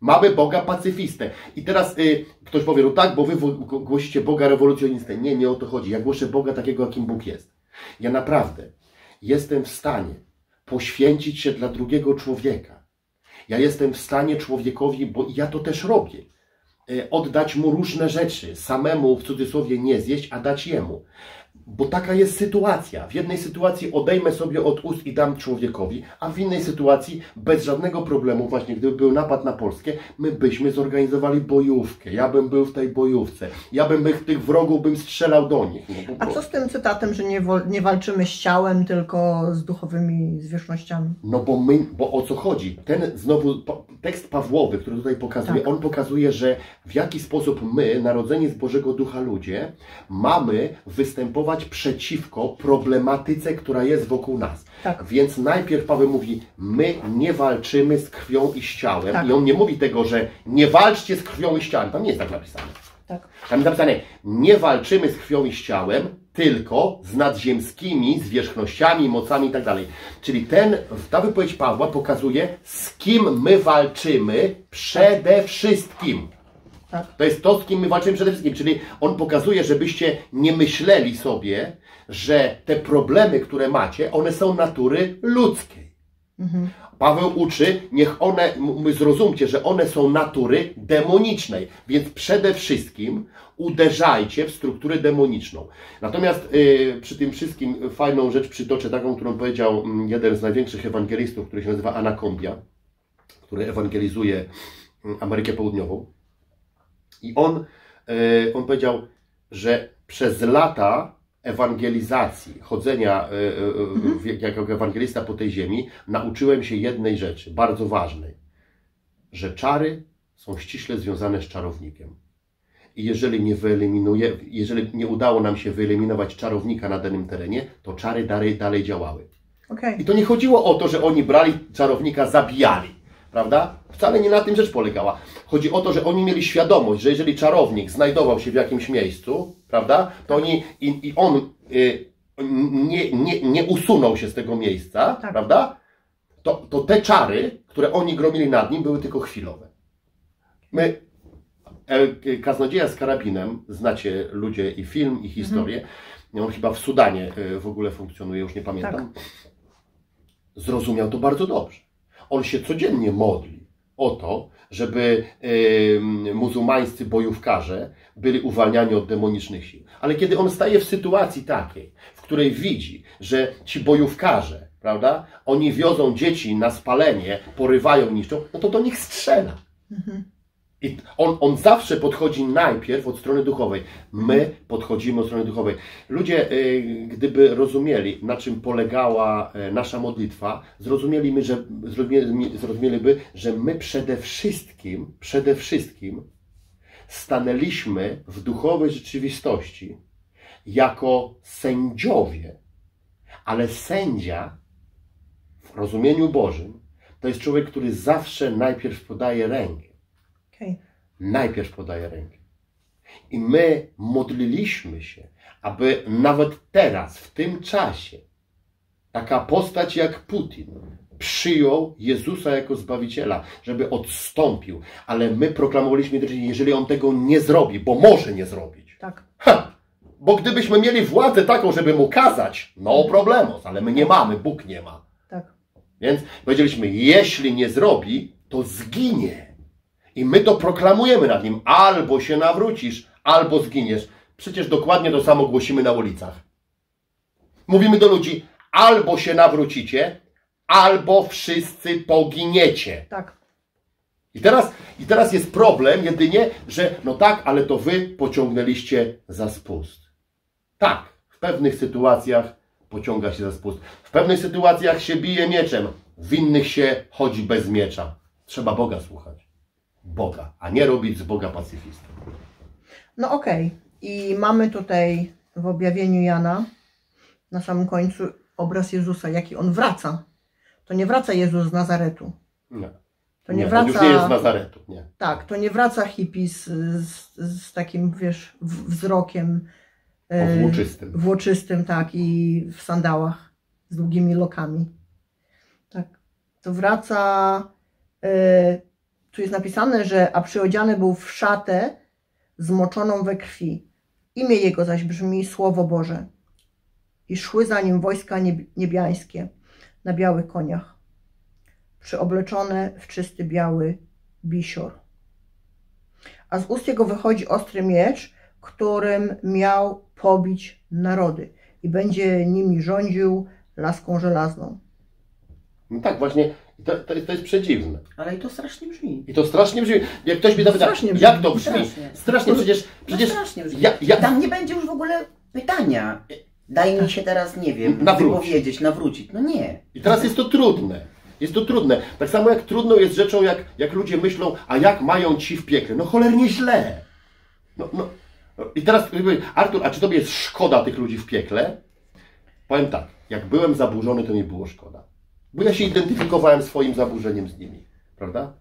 B: Mamy Boga pacyfistę. I teraz y, ktoś powie, no tak, bo wy głosicie Boga rewolucjonistę. Nie, nie o to chodzi. Ja głoszę Boga takiego, jakim Bóg jest. Ja naprawdę jestem w stanie poświęcić się dla drugiego człowieka. Ja jestem w stanie człowiekowi, bo ja to też robię, y, oddać mu różne rzeczy, samemu w cudzysłowie nie zjeść, a dać jemu. Bo taka jest sytuacja. W jednej sytuacji odejmę sobie od ust i dam człowiekowi, a w innej sytuacji bez żadnego problemu, właśnie gdyby był napad na Polskę, my byśmy zorganizowali bojówkę. Ja bym był w tej bojówce. Ja bym tych, tych wrogów bym strzelał do nich.
A: No, a co z tym cytatem, że nie, nie walczymy z ciałem, tylko z duchowymi zwierzchnościami?
B: No bo my, bo o co chodzi? Ten znowu tekst Pawłowy, który tutaj pokazuje, tak. on pokazuje, że w jaki sposób my, narodzeni z Bożego Ducha ludzie, mamy występować przeciwko problematyce, która jest wokół nas. Tak. Więc najpierw Paweł mówi, my nie walczymy z krwią i z ciałem. Tak. I on nie mówi tego, że nie walczcie z krwią i z ciałem. Tam nie jest tak napisane. Tak. Tam jest napisane, nie walczymy z krwią i z ciałem, tylko z nadziemskimi zwierzchnościami, mocami i tak dalej. Czyli ten, ta wypowiedź Pawła pokazuje, z kim my walczymy przede wszystkim.
A: Tak.
B: To jest to, z kim my walczymy przede wszystkim. Czyli on pokazuje, żebyście nie myśleli sobie, że te problemy, które macie, one są natury ludzkiej. Paweł uczy, niech one, my zrozumcie, że one są natury demonicznej, więc przede wszystkim uderzajcie w strukturę demoniczną. Natomiast y, przy tym wszystkim fajną rzecz przytoczę taką, którą powiedział mm, jeden z największych ewangelistów, który się nazywa Anakombia, który ewangelizuje mm, Amerykę Południową. I on, y, on powiedział, że przez lata ewangelizacji, chodzenia y, y, y, jako ewangelista po tej ziemi, nauczyłem się jednej rzeczy, bardzo ważnej, że czary są ściśle związane z czarownikiem. I jeżeli nie wyeliminuje, jeżeli nie udało nam się wyeliminować czarownika na danym terenie, to czary dalej, dalej działały.
A: Okej.
B: I to nie chodziło o to, że oni brali czarownika, zabijali, prawda? Wcale nie na tym rzecz polegała. Chodzi o to, że oni mieli świadomość, że jeżeli czarownik znajdował się w jakimś miejscu, prawda, to oni i, i on y, nie, nie, nie usunął się z tego miejsca,
A: Tak.
B: prawda? To, to te czary, które oni gromili nad nim, były tylko chwilowe. My, kaznodzieja z karabinem, znacie ludzie i film, i historię. On chyba w Sudanie e, w ogóle funkcjonuje, już nie pamiętam. Zrozumiał to bardzo dobrze. On się codziennie modli o to, żeby e, muzułmańscy bojówkarze byli uwalniani od demonicznych sił. Ale kiedy on staje w sytuacji takiej, w której widzi, że ci bojówkarze, prawda, oni wiozą dzieci na spalenie, porywają, niszczą, no to do nich strzela. I on, on zawsze podchodzi najpierw od strony duchowej. My podchodzimy od strony duchowej. Ludzie, y, gdyby rozumieli, na czym polegała y, nasza modlitwa, zrozumieliby, że, zrozumieli, zrozumieliby, że my przede wszystkim, przede wszystkim stanęliśmy w duchowej rzeczywistości jako sędziowie. Ale sędzia w rozumieniu Bożym to jest człowiek, który zawsze najpierw podaje rękę. Najpierw podaje rękę. I my modliliśmy się, aby nawet teraz, w tym czasie, taka postać jak Putin przyjął Jezusa jako Zbawiciela, żeby odstąpił. Ale my proklamowaliśmy, że jeżeli on tego nie zrobi, bo może nie zrobić,
A: Tak.
B: ha, bo gdybyśmy mieli władzę taką, żeby mu kazać, no problemos, ale my nie mamy, Bóg nie ma.
A: Tak.
B: Więc powiedzieliśmy, jeśli nie zrobi, to zginie. I my to proklamujemy nad nim. Albo się nawrócisz, albo zginiesz. Przecież dokładnie to samo głosimy na ulicach. Mówimy do ludzi, albo się nawrócicie, albo wszyscy poginiecie.
A: Tak.
B: I teraz, I teraz jest problem jedynie, że no tak, ale to wy pociągnęliście za spust. Tak, w pewnych sytuacjach pociąga się za spust. W pewnych sytuacjach się bije mieczem, w innych się chodzi bez miecza. Trzeba Boga słuchać. Boga, a nie robić z Boga pacyfistę.
A: No okej. I mamy tutaj w objawieniu Jana na samym końcu obraz Jezusa, jaki on wraca. To nie wraca Jezus z Nazaretu.
B: Nie.
A: To nie,
B: on
A: wraca.
B: już nie jest z Nazaretu. Nie.
A: Tak, to nie wraca hippie z, z, z takim, wiesz, wzrokiem. e,
B: Powłóczystym.
A: Włóczystym, tak, i w sandałach z długimi lokami. Tak. To wraca. E, tu jest napisane, że a przyodziany był w szatę zmoczoną we krwi. Imię jego zaś brzmi Słowo Boże. I szły za nim wojska nieb- niebiańskie na białych koniach, przyobleczone w czysty biały bisior. A z ust jego wychodzi ostry miecz, którym miał pobić narody i będzie nimi rządził laską żelazną.
B: No tak, właśnie. I To, to, jest- to jest przedziwne.
C: Ale i to strasznie brzmi.
B: I to strasznie brzmi. Jak ktoś mi zapyta,
A: Strasznie brzmi.
B: jak to brzmi?
C: Strasznie.
B: Strasznie, przecież,
C: No
B: przecież
C: strasznie brzmi.
B: ja, ja,
C: Tam nie będzie już w ogóle pytania. Daj mi się teraz, nie wiem,
B: Nawrócić.
C: wypowiedzieć, nawrócić. No nie.
B: I teraz jest to trudne. Jest to trudne. Tak samo jak trudną jest rzeczą, jak, jak ludzie myślą, a jak mają ci w piekle? No cholernie źle. No, no. no. I teraz, Artur, a czy tobie jest szkoda tych ludzi w piekle? Powiem tak, jak byłem zaburzony, to mi było szkoda. Bo ja się identyfikowałem swoim zaburzeniem z nimi, prawda?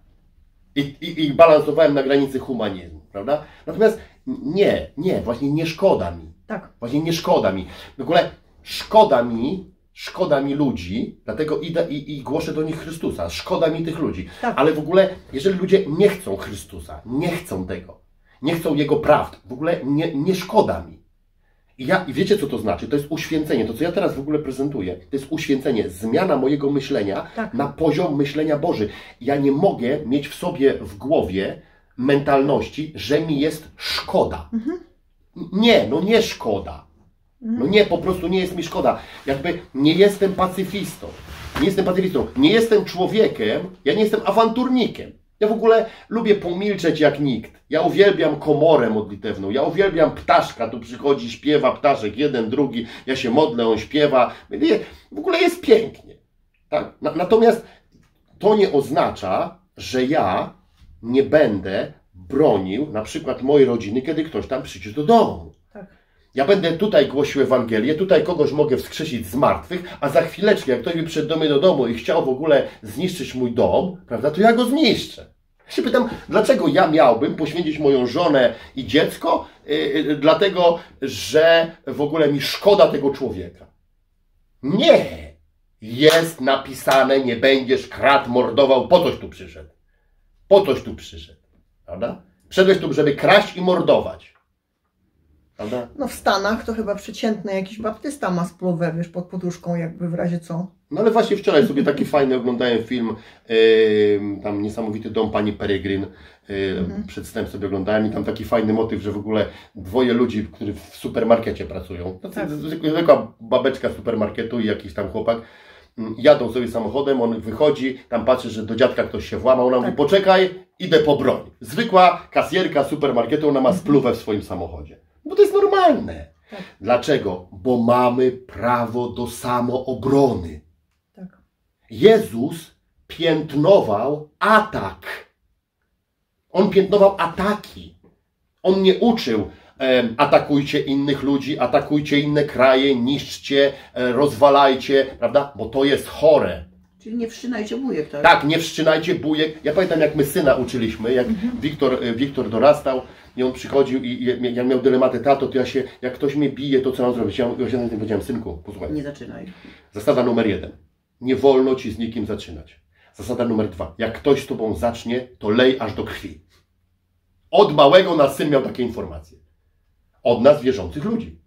B: I, i, i balansowałem na granicy humanizmu, prawda? Natomiast nie, nie, właśnie nie szkoda mi.
A: Tak.
B: Właśnie nie szkoda mi. W ogóle szkoda mi, szkoda mi ludzi, dlatego idę i, i głoszę do nich Chrystusa. Szkoda mi tych ludzi.
A: Tak.
B: Ale w ogóle, jeżeli ludzie nie chcą Chrystusa, nie chcą tego, nie chcą Jego prawd, w ogóle nie, nie szkoda mi. I ja, i wiecie co to znaczy? To jest uświęcenie. To, co ja teraz w ogóle prezentuję, to jest uświęcenie, zmiana mojego myślenia
A: Tak.
B: na poziom myślenia Boży. Ja nie mogę mieć w sobie w głowie mentalności, że mi jest szkoda. Nie, no nie szkoda. No nie, po prostu nie jest mi szkoda. Jakby nie jestem pacyfistą. Nie jestem pacyfistą. Nie jestem człowiekiem, ja nie jestem awanturnikiem. Ja w ogóle lubię pomilczeć jak nikt. Ja uwielbiam komorę modlitewną. Ja uwielbiam ptaszka. Tu przychodzi, śpiewa ptaszek, jeden, drugi. Ja się modlę, on śpiewa. W ogóle jest pięknie. Tak? Na- Natomiast to nie oznacza, że ja nie będę bronił na przykład mojej rodziny, kiedy ktoś tam przyjdzie do domu.
A: Tak.
B: Ja będę tutaj głosił Ewangelię, tutaj kogoś mogę wskrzesić z martwych, a za chwileczkę, jak ktoś by przyszedł do mnie do domu i chciał w ogóle zniszczyć mój dom, prawda, to ja go zniszczę. Się pytam, dlaczego ja miałbym poświęcić moją żonę i dziecko, yy, dlatego, że w ogóle mi szkoda tego człowieka. Nie! Jest napisane, nie będziesz kradł, mordował, po coś tu przyszedł. Po coś tu przyszedł. Prawda? Przyszedłeś tu, żeby kraść i mordować. Prawda?
A: No w Stanach to chyba przeciętny jakiś baptysta ma spluwę, wiesz, pod poduszką jakby w razie co.
B: No ale właśnie wczoraj sobie taki fajny oglądałem film, yy, tam niesamowity dom pani Peregrine, yy, przedstęp sobie oglądałem i tam taki fajny motyw, że w ogóle dwoje ludzi, którzy w supermarkecie pracują, to
A: Tak.
B: zwykła, babeczka supermarketu i jakiś tam chłopak, mm, jadą sobie samochodem, on wychodzi, tam patrzy, że do dziadka ktoś się włamał, ona mówi,
A: Tak.
B: poczekaj, idę po broń. Zwykła kasjerka supermarketu, ona ma spluwę w swoim samochodzie. Bo to jest normalne.
A: Tak.
B: Dlaczego? Bo mamy prawo do samoobrony. Jezus piętnował atak. On piętnował ataki. On nie uczył atakujcie innych ludzi, atakujcie inne kraje, niszczcie, e, rozwalajcie, prawda? Bo to jest chore.
C: Czyli nie wszczynajcie bujek, tak?
B: Tak, nie wszczynajcie bujek. Ja pamiętam, jak my syna uczyliśmy, jak Wiktor, e, Wiktor dorastał i on przychodził i i ja miał dylematy, tato, to ja się, jak ktoś mnie bije, to co mam zrobić? Ja, ja się na tym powiedziałem, synku, posłuchaj.
C: Nie zaczynaj.
B: Zasada numer jeden. Nie wolno ci z nikim zaczynać. Zasada numer dwa. Jak ktoś z tobą zacznie, to lej aż do krwi. Od małego nasz syn miał takie informacje. Od nas wierzących ludzi.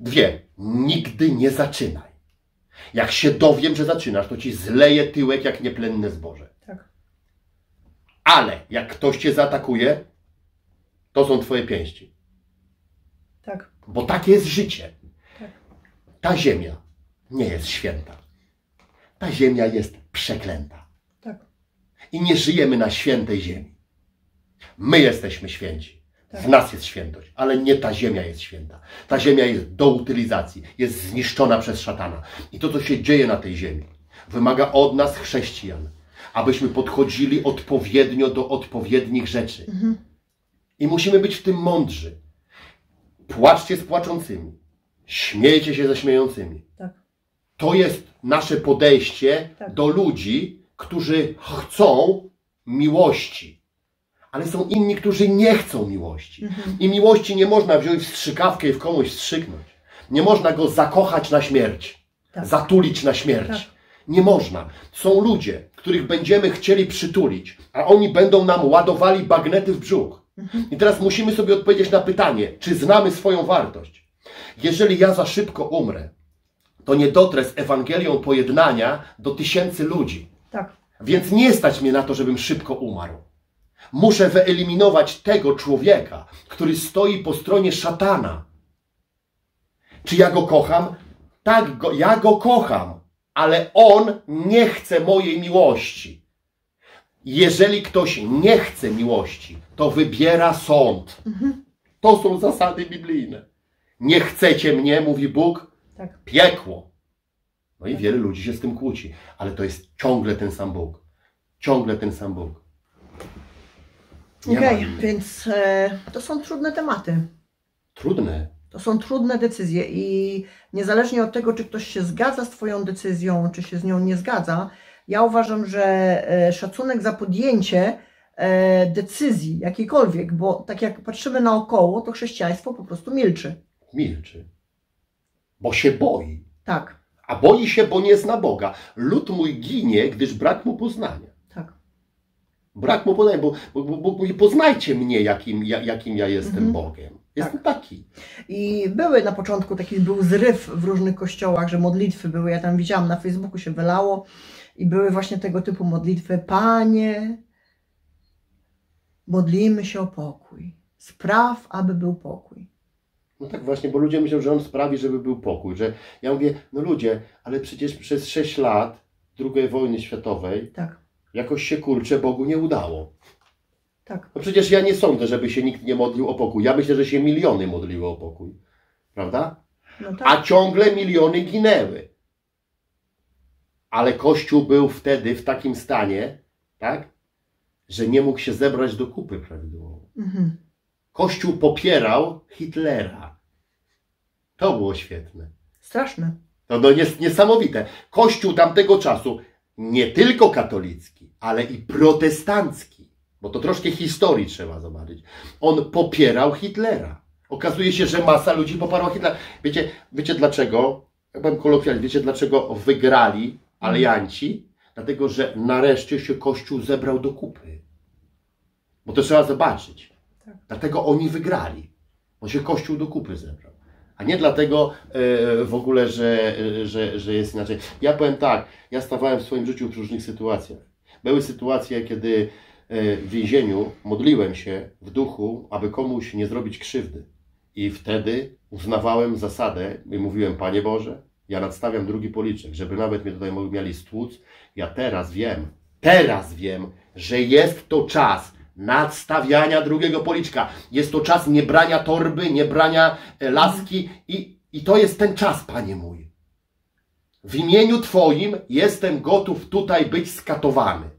B: Dwie. Nigdy nie zaczynaj. Jak się dowiem, że zaczynasz, to ci zleje tyłek jak nieplenne zboże.
A: Tak.
B: Ale jak ktoś cię zaatakuje, to są twoje pięści.
A: Tak.
B: Bo takie jest życie.
A: Tak.
B: Ta ziemia nie jest święta. Ta ziemia jest przeklęta.
A: Tak.
B: I nie żyjemy na świętej ziemi. My jesteśmy święci. W nas jest świętość, ale nie ta ziemia jest święta. Ta ziemia jest do utylizacji, jest zniszczona przez szatana. I to, co się dzieje na tej ziemi, wymaga od nas, chrześcijan, abyśmy podchodzili odpowiednio do odpowiednich rzeczy. I musimy być w tym mądrzy. Płaczcie z płaczącymi, śmiejcie się ze śmiejącymi.
A: Tak.
B: To jest nasze podejście
A: Tak.
B: do ludzi, którzy chcą miłości. Ale są inni, którzy nie chcą miłości. I miłości nie można wziąć w strzykawkę i w komuś wstrzyknąć. Nie można go zakochać na śmierć.
A: Tak.
B: Zatulić na śmierć.
A: Tak.
B: Nie można. Są ludzie, których będziemy chcieli przytulić, a oni będą nam ładowali bagnety w brzuch. I teraz musimy sobie odpowiedzieć na pytanie, czy znamy swoją wartość. Jeżeli ja za szybko umrę, to nie dotrę z Ewangelią pojednania do tysięcy ludzi.
A: Tak.
B: Więc nie stać mnie na to, żebym szybko umarł. Muszę wyeliminować tego człowieka, który stoi po stronie szatana. Czy ja go kocham? Tak, go, ja go kocham, ale on nie chce mojej miłości. Jeżeli ktoś nie chce miłości, to wybiera sąd. To są zasady biblijne. Nie chcecie mnie, mówi Bóg,
A: Tak.
B: piekło. No i wiele ludzi się z tym kłóci, ale to jest ciągle ten sam Bóg. Ciągle ten sam Bóg. Nie innych.
A: więc e, to są trudne tematy.
B: Trudne.
A: To są trudne decyzje i niezależnie od tego, czy ktoś się zgadza z Twoją decyzją, czy się z nią nie zgadza, ja uważam, że e, szacunek za podjęcie e, decyzji jakiejkolwiek, bo tak jak patrzymy naokoło, to chrześcijaństwo po prostu milczy.
B: Milczy. Bo się boi.
A: Tak,
B: A boi się, bo nie zna Boga. Lud mój ginie, gdyż brak mu poznania.
A: tak.
B: Brak mu poznania, bo, bo, bo mówi, poznajcie mnie, jakim, ja, jakim ja jestem
A: Mhm.
B: Bogiem. Jestem taki.
A: I były na początku taki był zryw w różnych kościołach, że modlitwy były. Ja tam widziałam na Facebooku się wylało i były właśnie tego typu modlitwy. Panie, modlimy się o pokój. Spraw, aby był pokój.
B: No tak właśnie, bo ludzie myślą, że on sprawi, żeby był pokój. Że ja mówię, no ludzie, ale przecież przez 6 lat II wojny światowej
A: Tak,
B: jakoś się kurczę Bogu nie udało.
A: tak,
B: No przecież ja nie sądzę, żeby się nikt nie modlił o pokój. Ja myślę, że się miliony modliły o pokój. Prawda?
A: no tak.
B: A ciągle miliony ginęły. Ale Kościół był wtedy w takim stanie, tak, że nie mógł się zebrać do kupy prawidłowo.
A: Mhm.
B: Kościół popierał Hitlera. To było świetne.
A: Straszne.
B: No, no jest niesamowite. Kościół tamtego czasu, nie tylko katolicki, ale i protestancki, bo to troszkę historii trzeba zobaczyć. On popierał Hitlera. Okazuje się, że masa ludzi poparła Hitlera. Wiecie, wiecie dlaczego? Ja powiem kolokwialnie, wiecie dlaczego wygrali alianci? Dlatego, że nareszcie się Kościół zebrał do kupy. Bo to trzeba zobaczyć.
A: Tak.
B: Dlatego oni wygrali. Bo się Kościół do kupy zebrał. A nie dlatego e, w ogóle, że, e, że, że jest inaczej. Ja powiem tak, ja stawałem w swoim życiu w różnych sytuacjach. Były sytuacje, kiedy e, w więzieniu modliłem się w duchu, aby komuś nie zrobić krzywdy. I wtedy uznawałem zasadę i mówiłem, Panie Boże, ja nadstawiam drugi policzek, żeby nawet mnie tutaj mieli stłuc. Ja teraz wiem, teraz wiem, że jest to czas nadstawiania drugiego policzka. Jest to czas nie brania torby, nie brania e, laski i, i to jest ten czas, Panie mój. W imieniu Twoim jestem gotów tutaj być skatowany.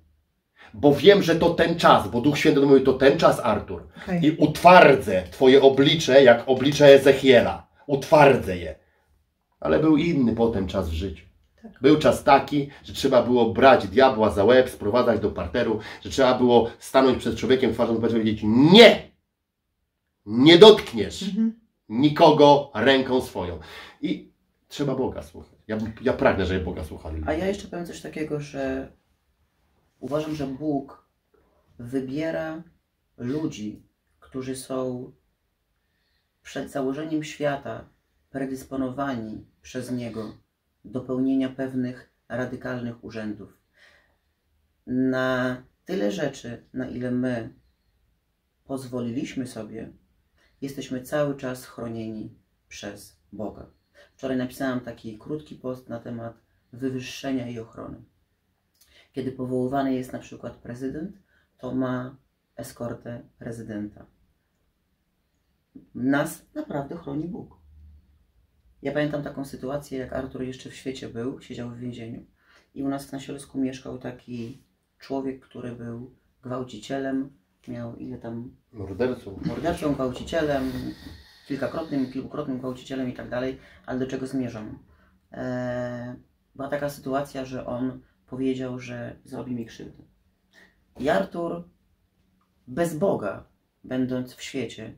B: Bo wiem, że to ten czas, bo Duch Święty mówi, to ten czas, Artur.
A: Okej.
B: I utwardzę Twoje oblicze, jak oblicze Ezechiela. Utwardzę je. Ale był inny potem czas w życiu.
A: Tak.
B: Był czas taki, że trzeba było brać diabła za łeb, sprowadzać do parteru, że trzeba było stanąć przed człowiekiem twarzą twarz i powiedzieć nie! Nie dotkniesz
A: Mhm.
B: nikogo ręką swoją. I trzeba Boga słuchać. Ja, ja pragnę, żeby Boga słuchali.
C: A ja jeszcze powiem coś takiego, że uważam, że Bóg wybiera ludzi, którzy są przed założeniem świata predysponowani przez Niego do pełnienia pewnych radykalnych urzędów. Na tyle rzeczy, na ile my pozwoliliśmy sobie, jesteśmy cały czas chronieni przez Boga. Wczoraj napisałam taki krótki post na temat wywyższenia i ochrony. Kiedy powoływany jest na przykład prezydent, to ma eskortę prezydenta. Nas naprawdę chroni Bóg. Ja pamiętam taką sytuację, jak Artur jeszcze w świecie był, siedział w więzieniu i u nas w Nasielsku mieszkał taki człowiek, który był gwałcicielem, miał ile tam
B: Mordercą.
C: mordercą, gwałcicielem, kilkakrotnym, kilkukrotnym gwałcicielem i tak dalej, ale do czego zmierzam? Eee, była taka sytuacja, że on powiedział, że zrobi mi krzywdę. I Artur, bez Boga, będąc w świecie,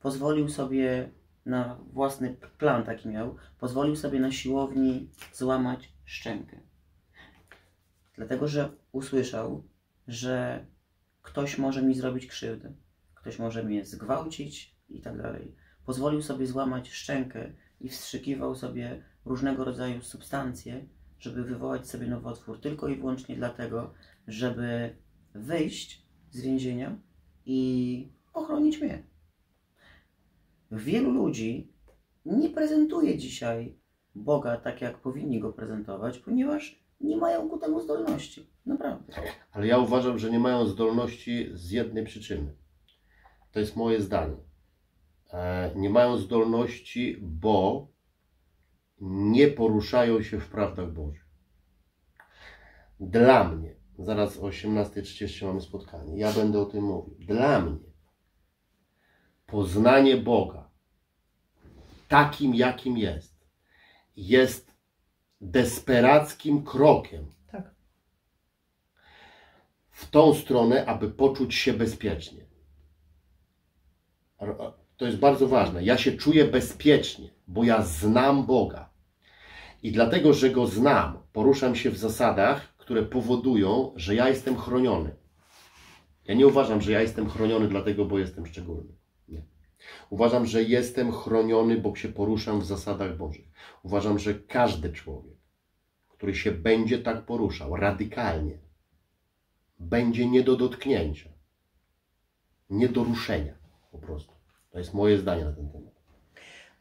C: pozwolił sobie na własny plan taki miał, pozwolił sobie na siłowni złamać szczękę. Dlatego, że usłyszał, że ktoś może mi zrobić krzywdę, ktoś może mnie zgwałcić i tak dalej. Pozwolił sobie złamać szczękę i wstrzykiwał sobie różnego rodzaju substancje, żeby wywołać sobie nowotwór, tylko i wyłącznie dlatego, żeby wyjść z więzienia i ochronić mnie. Wielu ludzi nie prezentuje dzisiaj Boga tak, jak powinni go prezentować, ponieważ nie mają ku temu zdolności. Naprawdę.
B: Ale ja uważam, że nie mają zdolności z jednej przyczyny. To jest moje zdanie. E, Nie mają zdolności, bo nie poruszają się w prawdach Bożych. Dla mnie, zaraz o 18.30 mamy spotkanie, ja będę o tym mówił. Dla mnie poznanie Boga takim, jakim jest, jest desperackim krokiem
A: Tak.
B: w tą stronę, aby poczuć się bezpiecznie. To jest bardzo ważne. Ja się czuję bezpiecznie, bo ja znam Boga. I dlatego, że Go znam, poruszam się w zasadach, które powodują, że ja jestem chroniony. Ja nie uważam, że ja jestem chroniony dlatego, bo jestem szczególny. Uważam, że jestem chroniony, bo się poruszam w zasadach Bożych. Uważam, że każdy człowiek, który się będzie tak poruszał radykalnie, będzie nie do dotknięcia, nie do ruszenia po prostu. To jest moje zdanie na ten temat.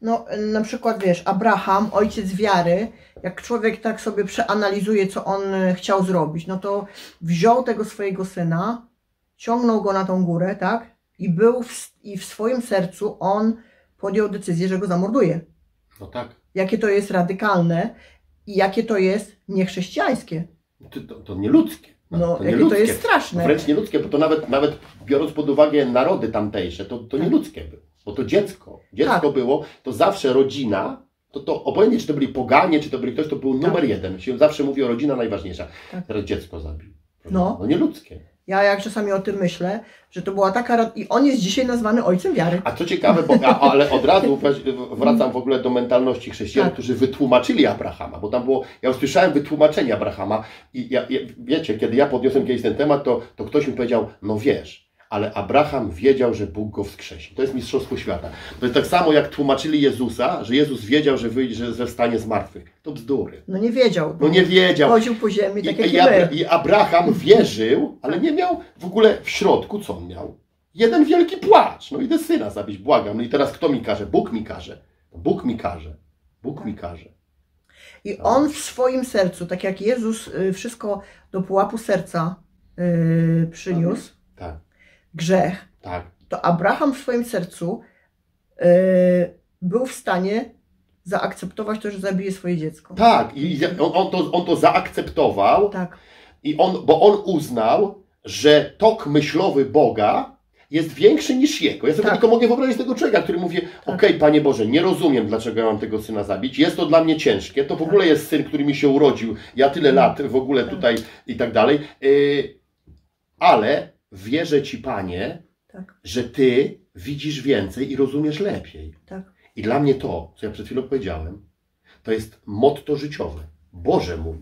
A: No, na przykład wiesz, Abraham, ojciec wiary, jak człowiek tak sobie przeanalizuje, co on e, chciał zrobić, no to wziął tego swojego syna, ciągnął go na tą górę, tak? I był w, i w swoim sercu on podjął decyzję, że go zamorduje.
B: No tak.
A: Jakie to jest radykalne i jakie to jest niechrześcijańskie.
B: To, to, to nieludzkie.
A: No, jakie to jest straszne.
B: Wręcz nieludzkie, bo to nawet, nawet biorąc pod uwagę narody tamtejsze, to, to
A: Tak.
B: nieludzkie było. Bo to dziecko. Dziecko
A: Tak.
B: było, to zawsze rodzina, to, to obojętnie czy to byli poganie, czy to byli ktoś, to był numer jeden. Się zawsze mówi o rodzina najważniejsza.
A: Tak.
B: Teraz dziecko zabił.
A: No.
B: no nieludzkie.
A: Ja jak czasami o tym myślę, że to była taka... rad- I on jest dzisiaj nazwany ojcem wiary.
B: A co ciekawe, bo, a, ale od razu wracam w ogóle do mentalności chrześcijan,
A: Tak.
B: którzy wytłumaczyli Abrahama, bo tam było, ja usłyszałem wytłumaczenie Abrahama i ja, ja, wiecie, kiedy ja podniosłem kiedyś ten temat, to, to ktoś mi powiedział, no wiesz, ale Abraham wiedział, że Bóg go wskrzesi. To jest mistrzostwo świata. To jest tak samo, jak tłumaczyli Jezusa, że Jezus wiedział, że wyjdzie, że wstanie z martwych. To bzdury.
A: No nie wiedział.
B: No nie wiedział.
A: Chodził po ziemi, tak
B: I,
A: jak
B: i, Abra-. I Abraham wierzył, ale nie miał w ogóle w środku, co on miał? Jeden wielki płacz. No idę syna zabić, błagam. No i teraz kto mi każe? Bóg mi każe. Bóg mi każe. Bóg mi każe.
A: I on w swoim sercu, tak jak Jezus y, wszystko do pułapu serca y, przyniósł,
B: Tak,
A: grzech,
B: tak.
A: to Abraham w swoim sercu y, był w stanie zaakceptować to, że zabije swoje dziecko.
B: Tak, i on, on, to, on to zaakceptował,
A: Tak,
B: i on, bo on uznał, że tok myślowy Boga jest większy niż jego. Ja sobie
A: Tak.
B: tylko mogę wyobrazić tego człowieka, który mówi, okej, Panie Boże, nie rozumiem, dlaczego ja mam tego syna zabić, jest to dla mnie ciężkie, to w
A: Tak.
B: ogóle jest syn, który mi się urodził, ja tyle lat w ogóle
A: Tak.
B: tutaj i tak dalej, Yy, ale wierzę Ci, Panie,
A: tak,
B: że Ty widzisz więcej i rozumiesz lepiej.
A: tak.
B: I dla mnie to, co ja przed chwilą powiedziałem, to jest motto życiowe. Boże mój,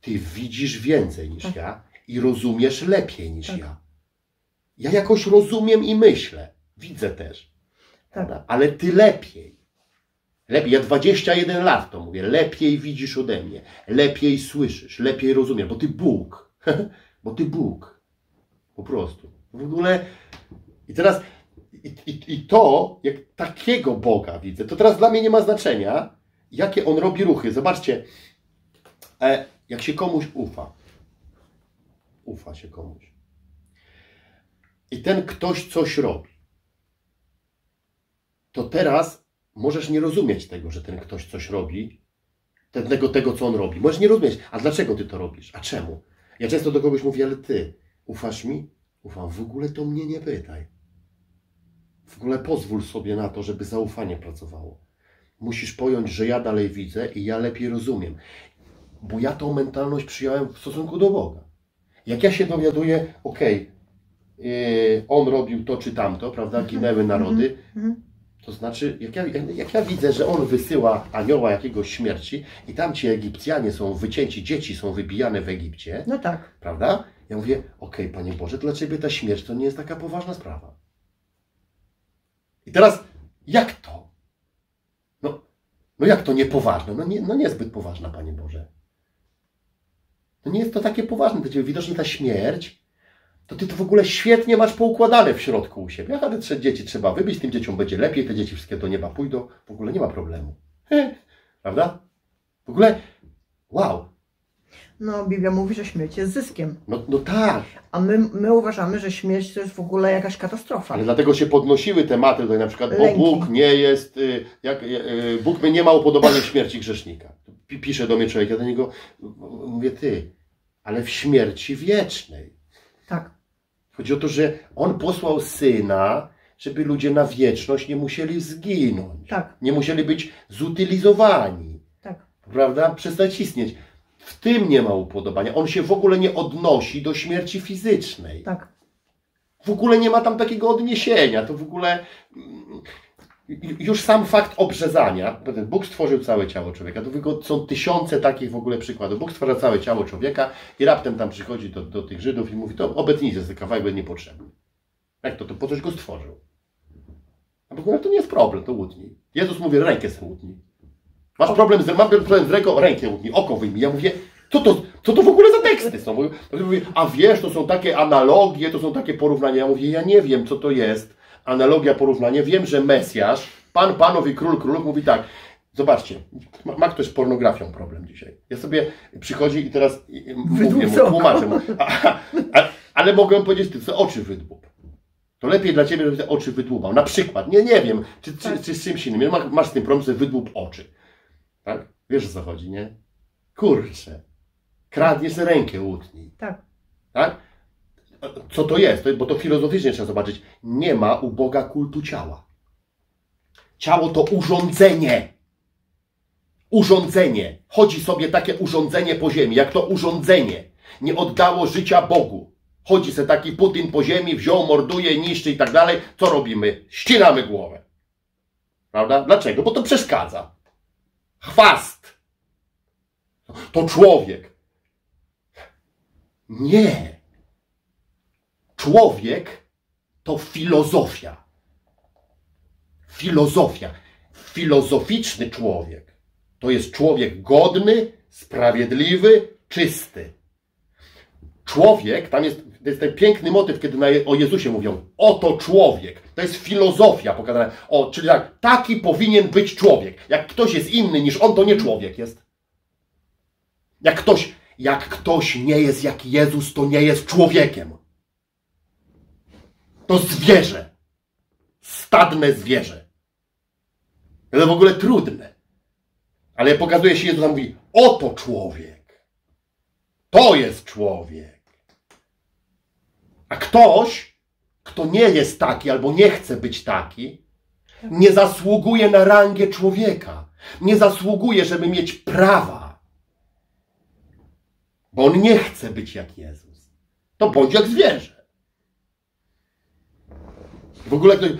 B: Ty widzisz więcej niż
A: Tak.
B: ja i rozumiesz lepiej niż
A: Tak.
B: ja. Ja jakoś rozumiem i myślę. Widzę też.
A: Tak.
B: Ale Ty lepiej. Lepiej. Ja 21 lat to mówię. Lepiej widzisz ode mnie. Lepiej słyszysz. Lepiej rozumiesz. Bo Ty Bóg. bo Ty Bóg. Po prostu. W ogóle. I teraz. I, i, I to, jak takiego Boga widzę, to teraz dla mnie nie ma znaczenia, jakie on robi ruchy. Zobaczcie, e, jak się komuś ufa. Ufa się komuś. I ten ktoś coś robi. To teraz możesz nie rozumieć tego, że ten ktoś coś robi, tego, tego co on robi. Możesz nie rozumieć, a dlaczego ty to robisz? A czemu? Ja często do kogoś mówię, ale ty ufasz mi? Ufam. W ogóle to mnie nie pytaj. W ogóle pozwól sobie na to, żeby zaufanie pracowało. Musisz pojąć, że ja dalej widzę i ja lepiej rozumiem. Bo ja tą mentalność przyjąłem w stosunku do Boga. Jak ja się dowiaduję, okej, yy, on robił to czy tamto, prawda, ginęły narody,
A: Mhm.
B: To znaczy, jak ja, jak ja widzę, że on wysyła anioła jakiegoś śmierci i tam ci Egipcjanie są wycięci, dzieci są wybijane w Egipcie,
A: No tak.
B: prawda? Ja mówię, okej, Panie Boże, dla Ciebie ta śmierć to nie jest taka poważna sprawa. I teraz, jak to? No, no jak to niepoważne? No, nie, no niezbyt poważna, Panie Boże. No nie jest to takie poważne. Widocznie ta śmierć, to Ty to w ogóle świetnie masz poukładane w środku u siebie. Ale trzech dzieci trzeba wybić, tym dzieciom będzie lepiej, te dzieci wszystkie do nieba pójdą, w ogóle nie ma problemu. Prawda? W ogóle, wow.
A: No, Biblia mówi, że śmierć jest zyskiem.
B: No, no tak,
A: A my, my uważamy, że śmierć to jest w ogóle jakaś katastrofa.
B: Ale dlatego się podnosiły tematy tutaj na przykład, bo
A: Lęki.
B: Bóg nie jest, y, jak, y, Bóg nie ma upodobania śmierci grzesznika. Pi- Pisze do mnie człowiek, ja do niego mówię, ty, ale w śmierci wiecznej.
A: Tak,
B: Chodzi o to, że On posłał Syna, żeby ludzie na wieczność nie musieli zginąć.
A: tak,
B: Nie musieli być zutylizowani.
A: tak.
B: Prawda? Przestać istnieć. W tym nie ma upodobania. On się w ogóle nie odnosi do śmierci fizycznej.
A: Tak,
B: W ogóle nie ma tam takiego odniesienia. To w ogóle mm, już sam fakt obrzezania, Bóg stworzył całe ciało człowieka, to są tysiące takich w ogóle przykładów. Bóg stwarza całe ciało człowieka i raptem tam przychodzi do, do tych Żydów i mówi, to obetnijcie ten kawałek, niepotrzebny. Jak to? To po coś go stworzył. A Bóg mówi, to nie jest problem, to łudnij. Jezus mówi, rękę sobie łudnij. Masz problem z, mam problem z ręką, rękę łudnij, oko wyjmij. Ja mówię, co to, co to w ogóle za teksty są? A wiesz, to są takie analogie, to są takie porównania. Ja mówię, ja nie wiem, co to jest analogia, porównanie. Wiem, że Mesjasz, Pan Panów i Król Królów mówi tak, zobaczcie, ma, ma ktoś z pornografią problem dzisiaj. Ja sobie przychodzi i teraz mówię mu, tłumaczę mu, a, a, ale mogę powiedzieć, ty co oczy wydłub. To lepiej dla Ciebie, żeby te oczy wydłubał. Na przykład, nie, nie wiem, czy, czy, czy z czymś innym. Masz, masz z tym problem, że wydłub oczy. Tak? Wiesz o co chodzi, nie? Kurczę. Kradniesz rękę łutni.
A: Tak.
B: Tak? Co to jest? Bo to filozoficznie trzeba zobaczyć. Nie ma u Boga kultu ciała. Ciało to urządzenie. Urządzenie. Chodzi sobie takie urządzenie po ziemi, jak to urządzenie nie oddało życia Bogu. Chodzi se taki Putin po ziemi, wziął, morduje, niszczy i tak dalej. Co robimy? Ścinamy głowę. Prawda? Dlaczego? Bo to przeszkadza. Chwast. To człowiek. Nie. Człowiek to filozofia. Filozofia. Filozoficzny człowiek to jest człowiek godny, sprawiedliwy, czysty. Człowiek, tam jest, to jest ten piękny motyw, kiedy na, o Jezusie mówią, oto człowiek. To jest filozofia pokazana. O, czyli tak, taki powinien być człowiek. Jak ktoś jest inny niż on, to nie człowiek jest. Jak ktoś, jak ktoś nie jest jak Jezus, to nie jest człowiekiem. To zwierzę. Stadne zwierzę. To w ogóle trudne. Ale pokazuje się Jezus, mówi, oto człowiek. To jest człowiek. A ktoś, kto nie jest taki albo nie chce być taki, nie zasługuje na rangę człowieka. Nie zasługuje, żeby mieć prawa. Bo on nie chce być jak Jezus. To bądź jak zwierzę. W ogóle ktoś,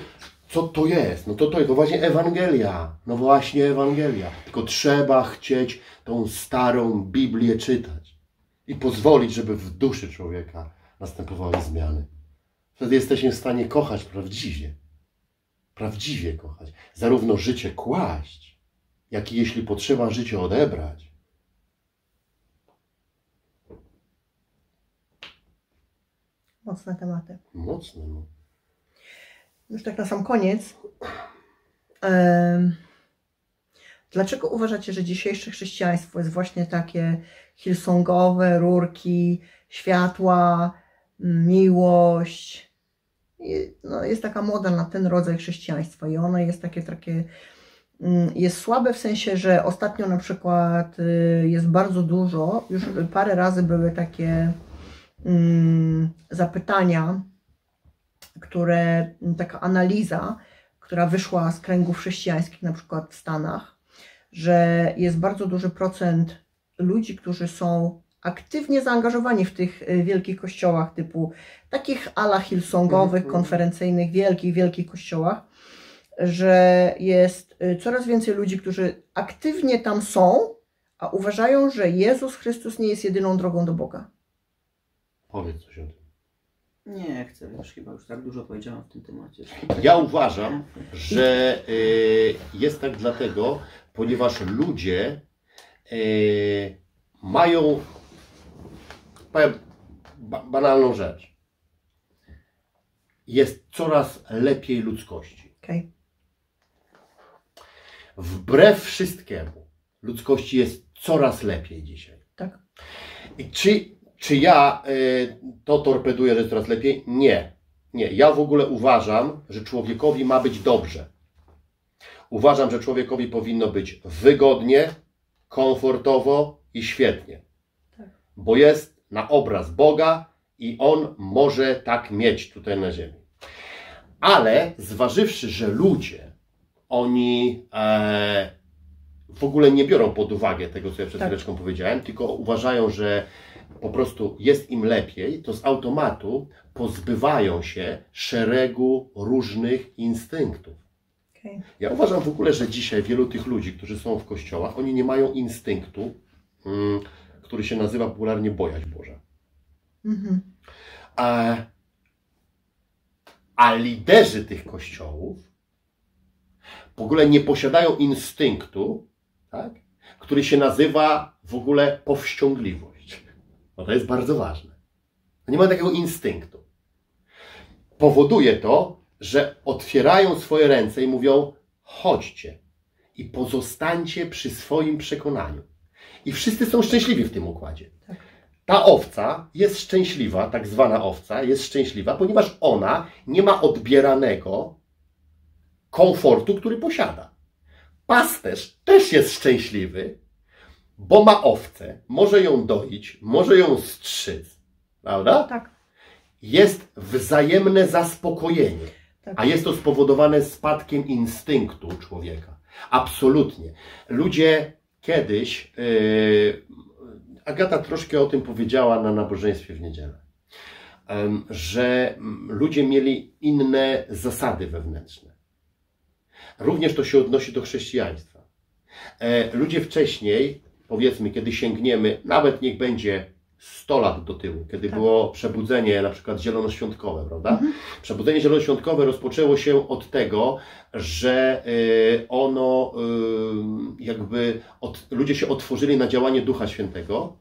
B: co to jest? No to to jest, no właśnie Ewangelia. No właśnie Ewangelia. Tylko trzeba chcieć tą starą Biblię czytać i pozwolić, żeby w duszy człowieka następowały zmiany. Wtedy jesteśmy w stanie kochać prawdziwie. Prawdziwie kochać. Zarówno życie kłaść, jak i jeśli potrzeba życie odebrać.
A: Mocne tematy.
B: Mocne, no.
A: Już tak na sam koniec. Dlaczego uważacie, że dzisiejsze chrześcijaństwo jest właśnie takie hillsongowe, rurki, światła, miłość? No, jest taka moda na ten rodzaj chrześcijaństwa i ono jest takie, takie mm, jest słabe w sensie, że ostatnio na przykład y, jest bardzo dużo, już parę razy były takie mm, zapytania które, taka analiza, która wyszła z kręgów chrześcijańskich, na przykład w Stanach, że jest bardzo duży procent ludzi, którzy są aktywnie zaangażowani w tych y, wielkich kościołach, typu takich ala hillsongowych, mm -hmm. konferencyjnych, wielkich, wielkich kościołach, że jest y, coraz więcej ludzi, którzy aktywnie tam są, a uważają, że Jezus Chrystus nie jest jedyną drogą do Boga.
B: Powiedz coś o tym.
C: Nie chcę, już chyba już tak dużo powiedziałam w tym temacie.
B: Ja uważam, że y, jest tak dlatego, ponieważ ludzie y, mają powiem, banalną rzecz. Jest coraz lepiej ludzkości.
A: Okay.
B: Wbrew wszystkiemu, ludzkości jest coraz lepiej dzisiaj.
A: Tak.
B: I czy czy ja y, to torpeduję, że jest coraz lepiej? Nie. Nie. Ja w ogóle uważam, że człowiekowi ma być dobrze. Uważam, że człowiekowi powinno być wygodnie, komfortowo i świetnie. Tak. Bo jest na obraz Boga i on może tak mieć tutaj na ziemi. Ale zważywszy, że ludzie, oni e, w ogóle nie biorą pod uwagę tego, co ja przed tak. chwileczką powiedziałem, tylko uważają, że po prostu jest im lepiej, to z automatu pozbywają się szeregu różnych instynktów. Ja uważam w ogóle, że dzisiaj wielu tych ludzi, którzy są w kościołach, oni nie mają instynktu, mm, który się nazywa popularnie bojaźń Boża.
A: Mhm.
B: A, a liderzy tych kościołów w ogóle nie posiadają instynktu, tak, który się nazywa w ogóle powściągliwość. No to jest bardzo ważne. Nie ma takiego instynktu. Powoduje to, że otwierają swoje ręce i mówią: chodźcie i pozostańcie przy swoim przekonaniu. I wszyscy są szczęśliwi w tym układzie.
A: Tak.
B: Ta owca jest szczęśliwa, tak zwana owca jest szczęśliwa, ponieważ ona nie ma odbieranego komfortu, który posiada. Pasterz też jest szczęśliwy, bo ma owcę, może ją doić, może ją strzyc, prawda?
A: Tak.
B: Jest wzajemne zaspokojenie,
A: Tak.
B: a jest to spowodowane spadkiem instynktu człowieka. Absolutnie. Ludzie kiedyś, yy, Agata troszkę o tym powiedziała na nabożeństwie w niedzielę, em, że mm, ludzie mieli inne zasady wewnętrzne. Również to się odnosi do chrześcijaństwa. E, Ludzie wcześniej, powiedzmy, kiedy sięgniemy, nawet niech będzie 100 lat do tyłu, kiedy
A: Tak.
B: było przebudzenie na przykład zielonoświątkowe, prawda? Przebudzenie zielonoświątkowe rozpoczęło się od tego, że y, ono y, jakby od, ludzie się otworzyli na działanie Ducha Świętego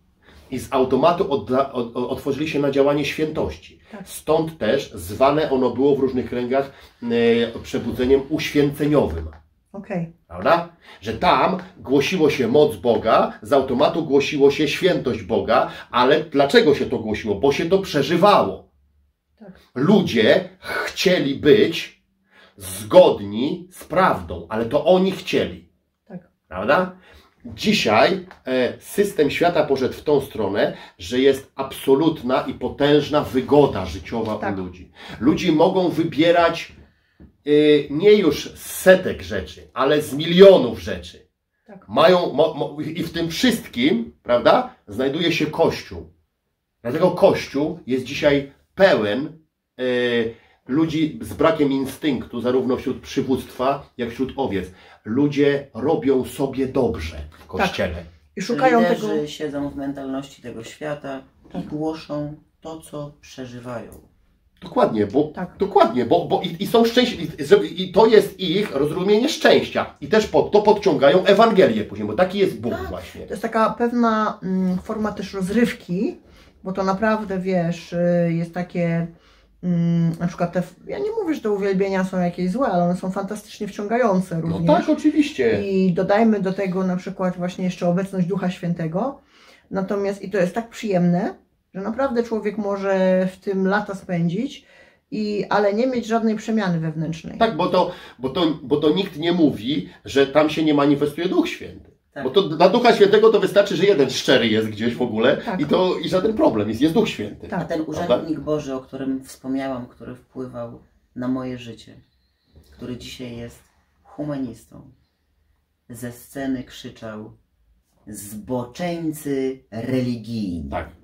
B: i z automatu od, od- otworzyli się na działanie świętości.
A: Tak.
B: Stąd też zwane ono było w różnych kręgach y, przebudzeniem uświęceniowym.
A: Okej.
B: Prawda? Że tam głosiło się moc Boga, z automatu głosiło się świętość Boga, ale dlaczego się to głosiło? Bo się to przeżywało.
A: Tak.
B: Ludzie chcieli być zgodni z prawdą, ale to oni chcieli.
A: Tak.
B: Prawda? Dzisiaj e, system świata poszedł w tą stronę, że jest absolutna i potężna wygoda życiowa
A: Tak.
B: u ludzi. Ludzie mogą wybierać nie już z setek rzeczy, ale z milionów rzeczy.
A: Tak.
B: Mają, mo, mo, I w tym wszystkim, prawda, znajduje się Kościół. Dlatego Kościół jest dzisiaj pełen y, ludzi z brakiem instynktu, zarówno wśród przywództwa, jak wśród owiec. Ludzie robią sobie dobrze w Kościele.
A: I szukają
C: Liderzy
A: tego.
C: siedzą w mentalności tego świata
A: Tak.
C: i głoszą to, co przeżywają.
B: Dokładnie, bo,
A: Tak.
B: dokładnie, bo, bo i, i są szczęśliwi, i to jest ich rozumienie szczęścia. I też pod to podciągają Ewangelię później, bo taki jest Bóg
A: Tak.
B: właśnie.
A: To jest taka pewna mm, forma też rozrywki, bo to naprawdę wiesz, y, jest takie. mm, Na przykład te, ja nie mówię, że te uwielbienia są jakieś złe, ale one są fantastycznie wciągające
B: No
A: również.
B: tak, oczywiście.
A: I dodajmy do tego na przykład właśnie jeszcze obecność Ducha Świętego. Natomiast i to jest tak przyjemne, że naprawdę człowiek może w tym lata spędzić, i, ale nie mieć żadnej przemiany wewnętrznej.
B: Tak, bo to, bo, to, bo to nikt nie mówi, że tam się nie manifestuje Duch Święty.
C: Tak.
B: Bo to dla Ducha Świętego to wystarczy, że jeden szczery jest gdzieś w ogóle
A: Tak.
B: i to i żaden problem jest, jest Duch Święty.
A: Tak.
C: A ten urzędnik Boży, o którym wspomniałam, który wpływał na moje życie, który dzisiaj jest humanistą, ze sceny krzyczał zboczeńcy religijni.
B: Tak.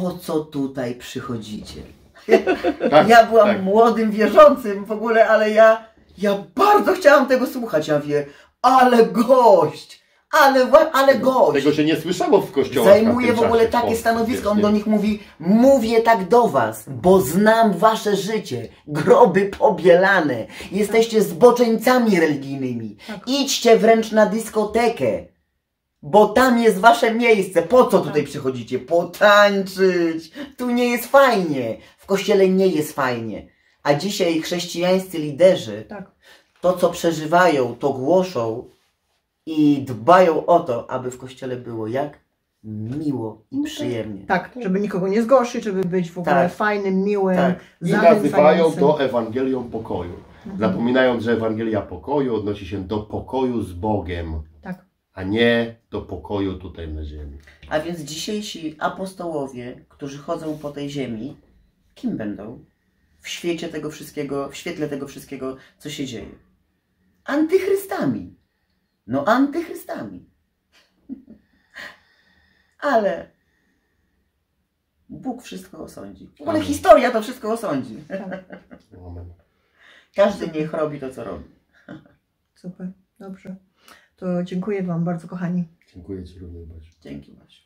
C: Po co tutaj przychodzicie?
B: tak
C: ja byłam
B: tak.
C: młodym wierzącym w ogóle, ale ja, ja bardzo chciałam tego słuchać. Ja wie, ale gość, ale, ale gość.
B: Tego się nie słyszało w kościołach. w
C: Zajmuje
B: tamtym
C: w ogóle
B: w
C: takie
B: Polsce,
C: stanowisko. On do nich mówi: Mówię tak do was, bo znam wasze życie. Groby pobielane. Jesteście zboczeńcami religijnymi.
A: Tak.
C: Idźcie wręcz na dyskotekę. Bo tam jest wasze miejsce. Po co tutaj
A: Tak.
C: przychodzicie? Potańczyć. Tu nie jest fajnie. W kościele nie jest fajnie. A dzisiaj chrześcijańscy liderzy
A: Tak.
C: to, co przeżywają, to głoszą i dbają o to, aby w kościele było jak miło i przyjemnie.
A: tak, żeby nikogo nie zgorszyć, żeby być w ogóle
C: Tak.
A: fajnym, miłym,
C: Tak.
B: I nazywają to Ewangelią pokoju.
A: Mhm.
B: Zapominając, że Ewangelia pokoju odnosi się do pokoju z Bogiem, a nie do pokoju tutaj na ziemi.
C: A więc dzisiejsi apostołowie, którzy chodzą po tej ziemi, kim będą? W świecie tego wszystkiego, w świetle tego wszystkiego, co się dzieje. Antychrystami. No, antychrystami. Ale Bóg wszystko osądzi. W ogóle
B: Amen.
C: historia to wszystko osądzi.
B: Amen.
C: Każdy niech robi to, co robi.
A: Super, dobrze. To dziękuję Wam bardzo, kochani.
B: Dziękuję Ci również, Basiu.
C: Dzięki Basiu.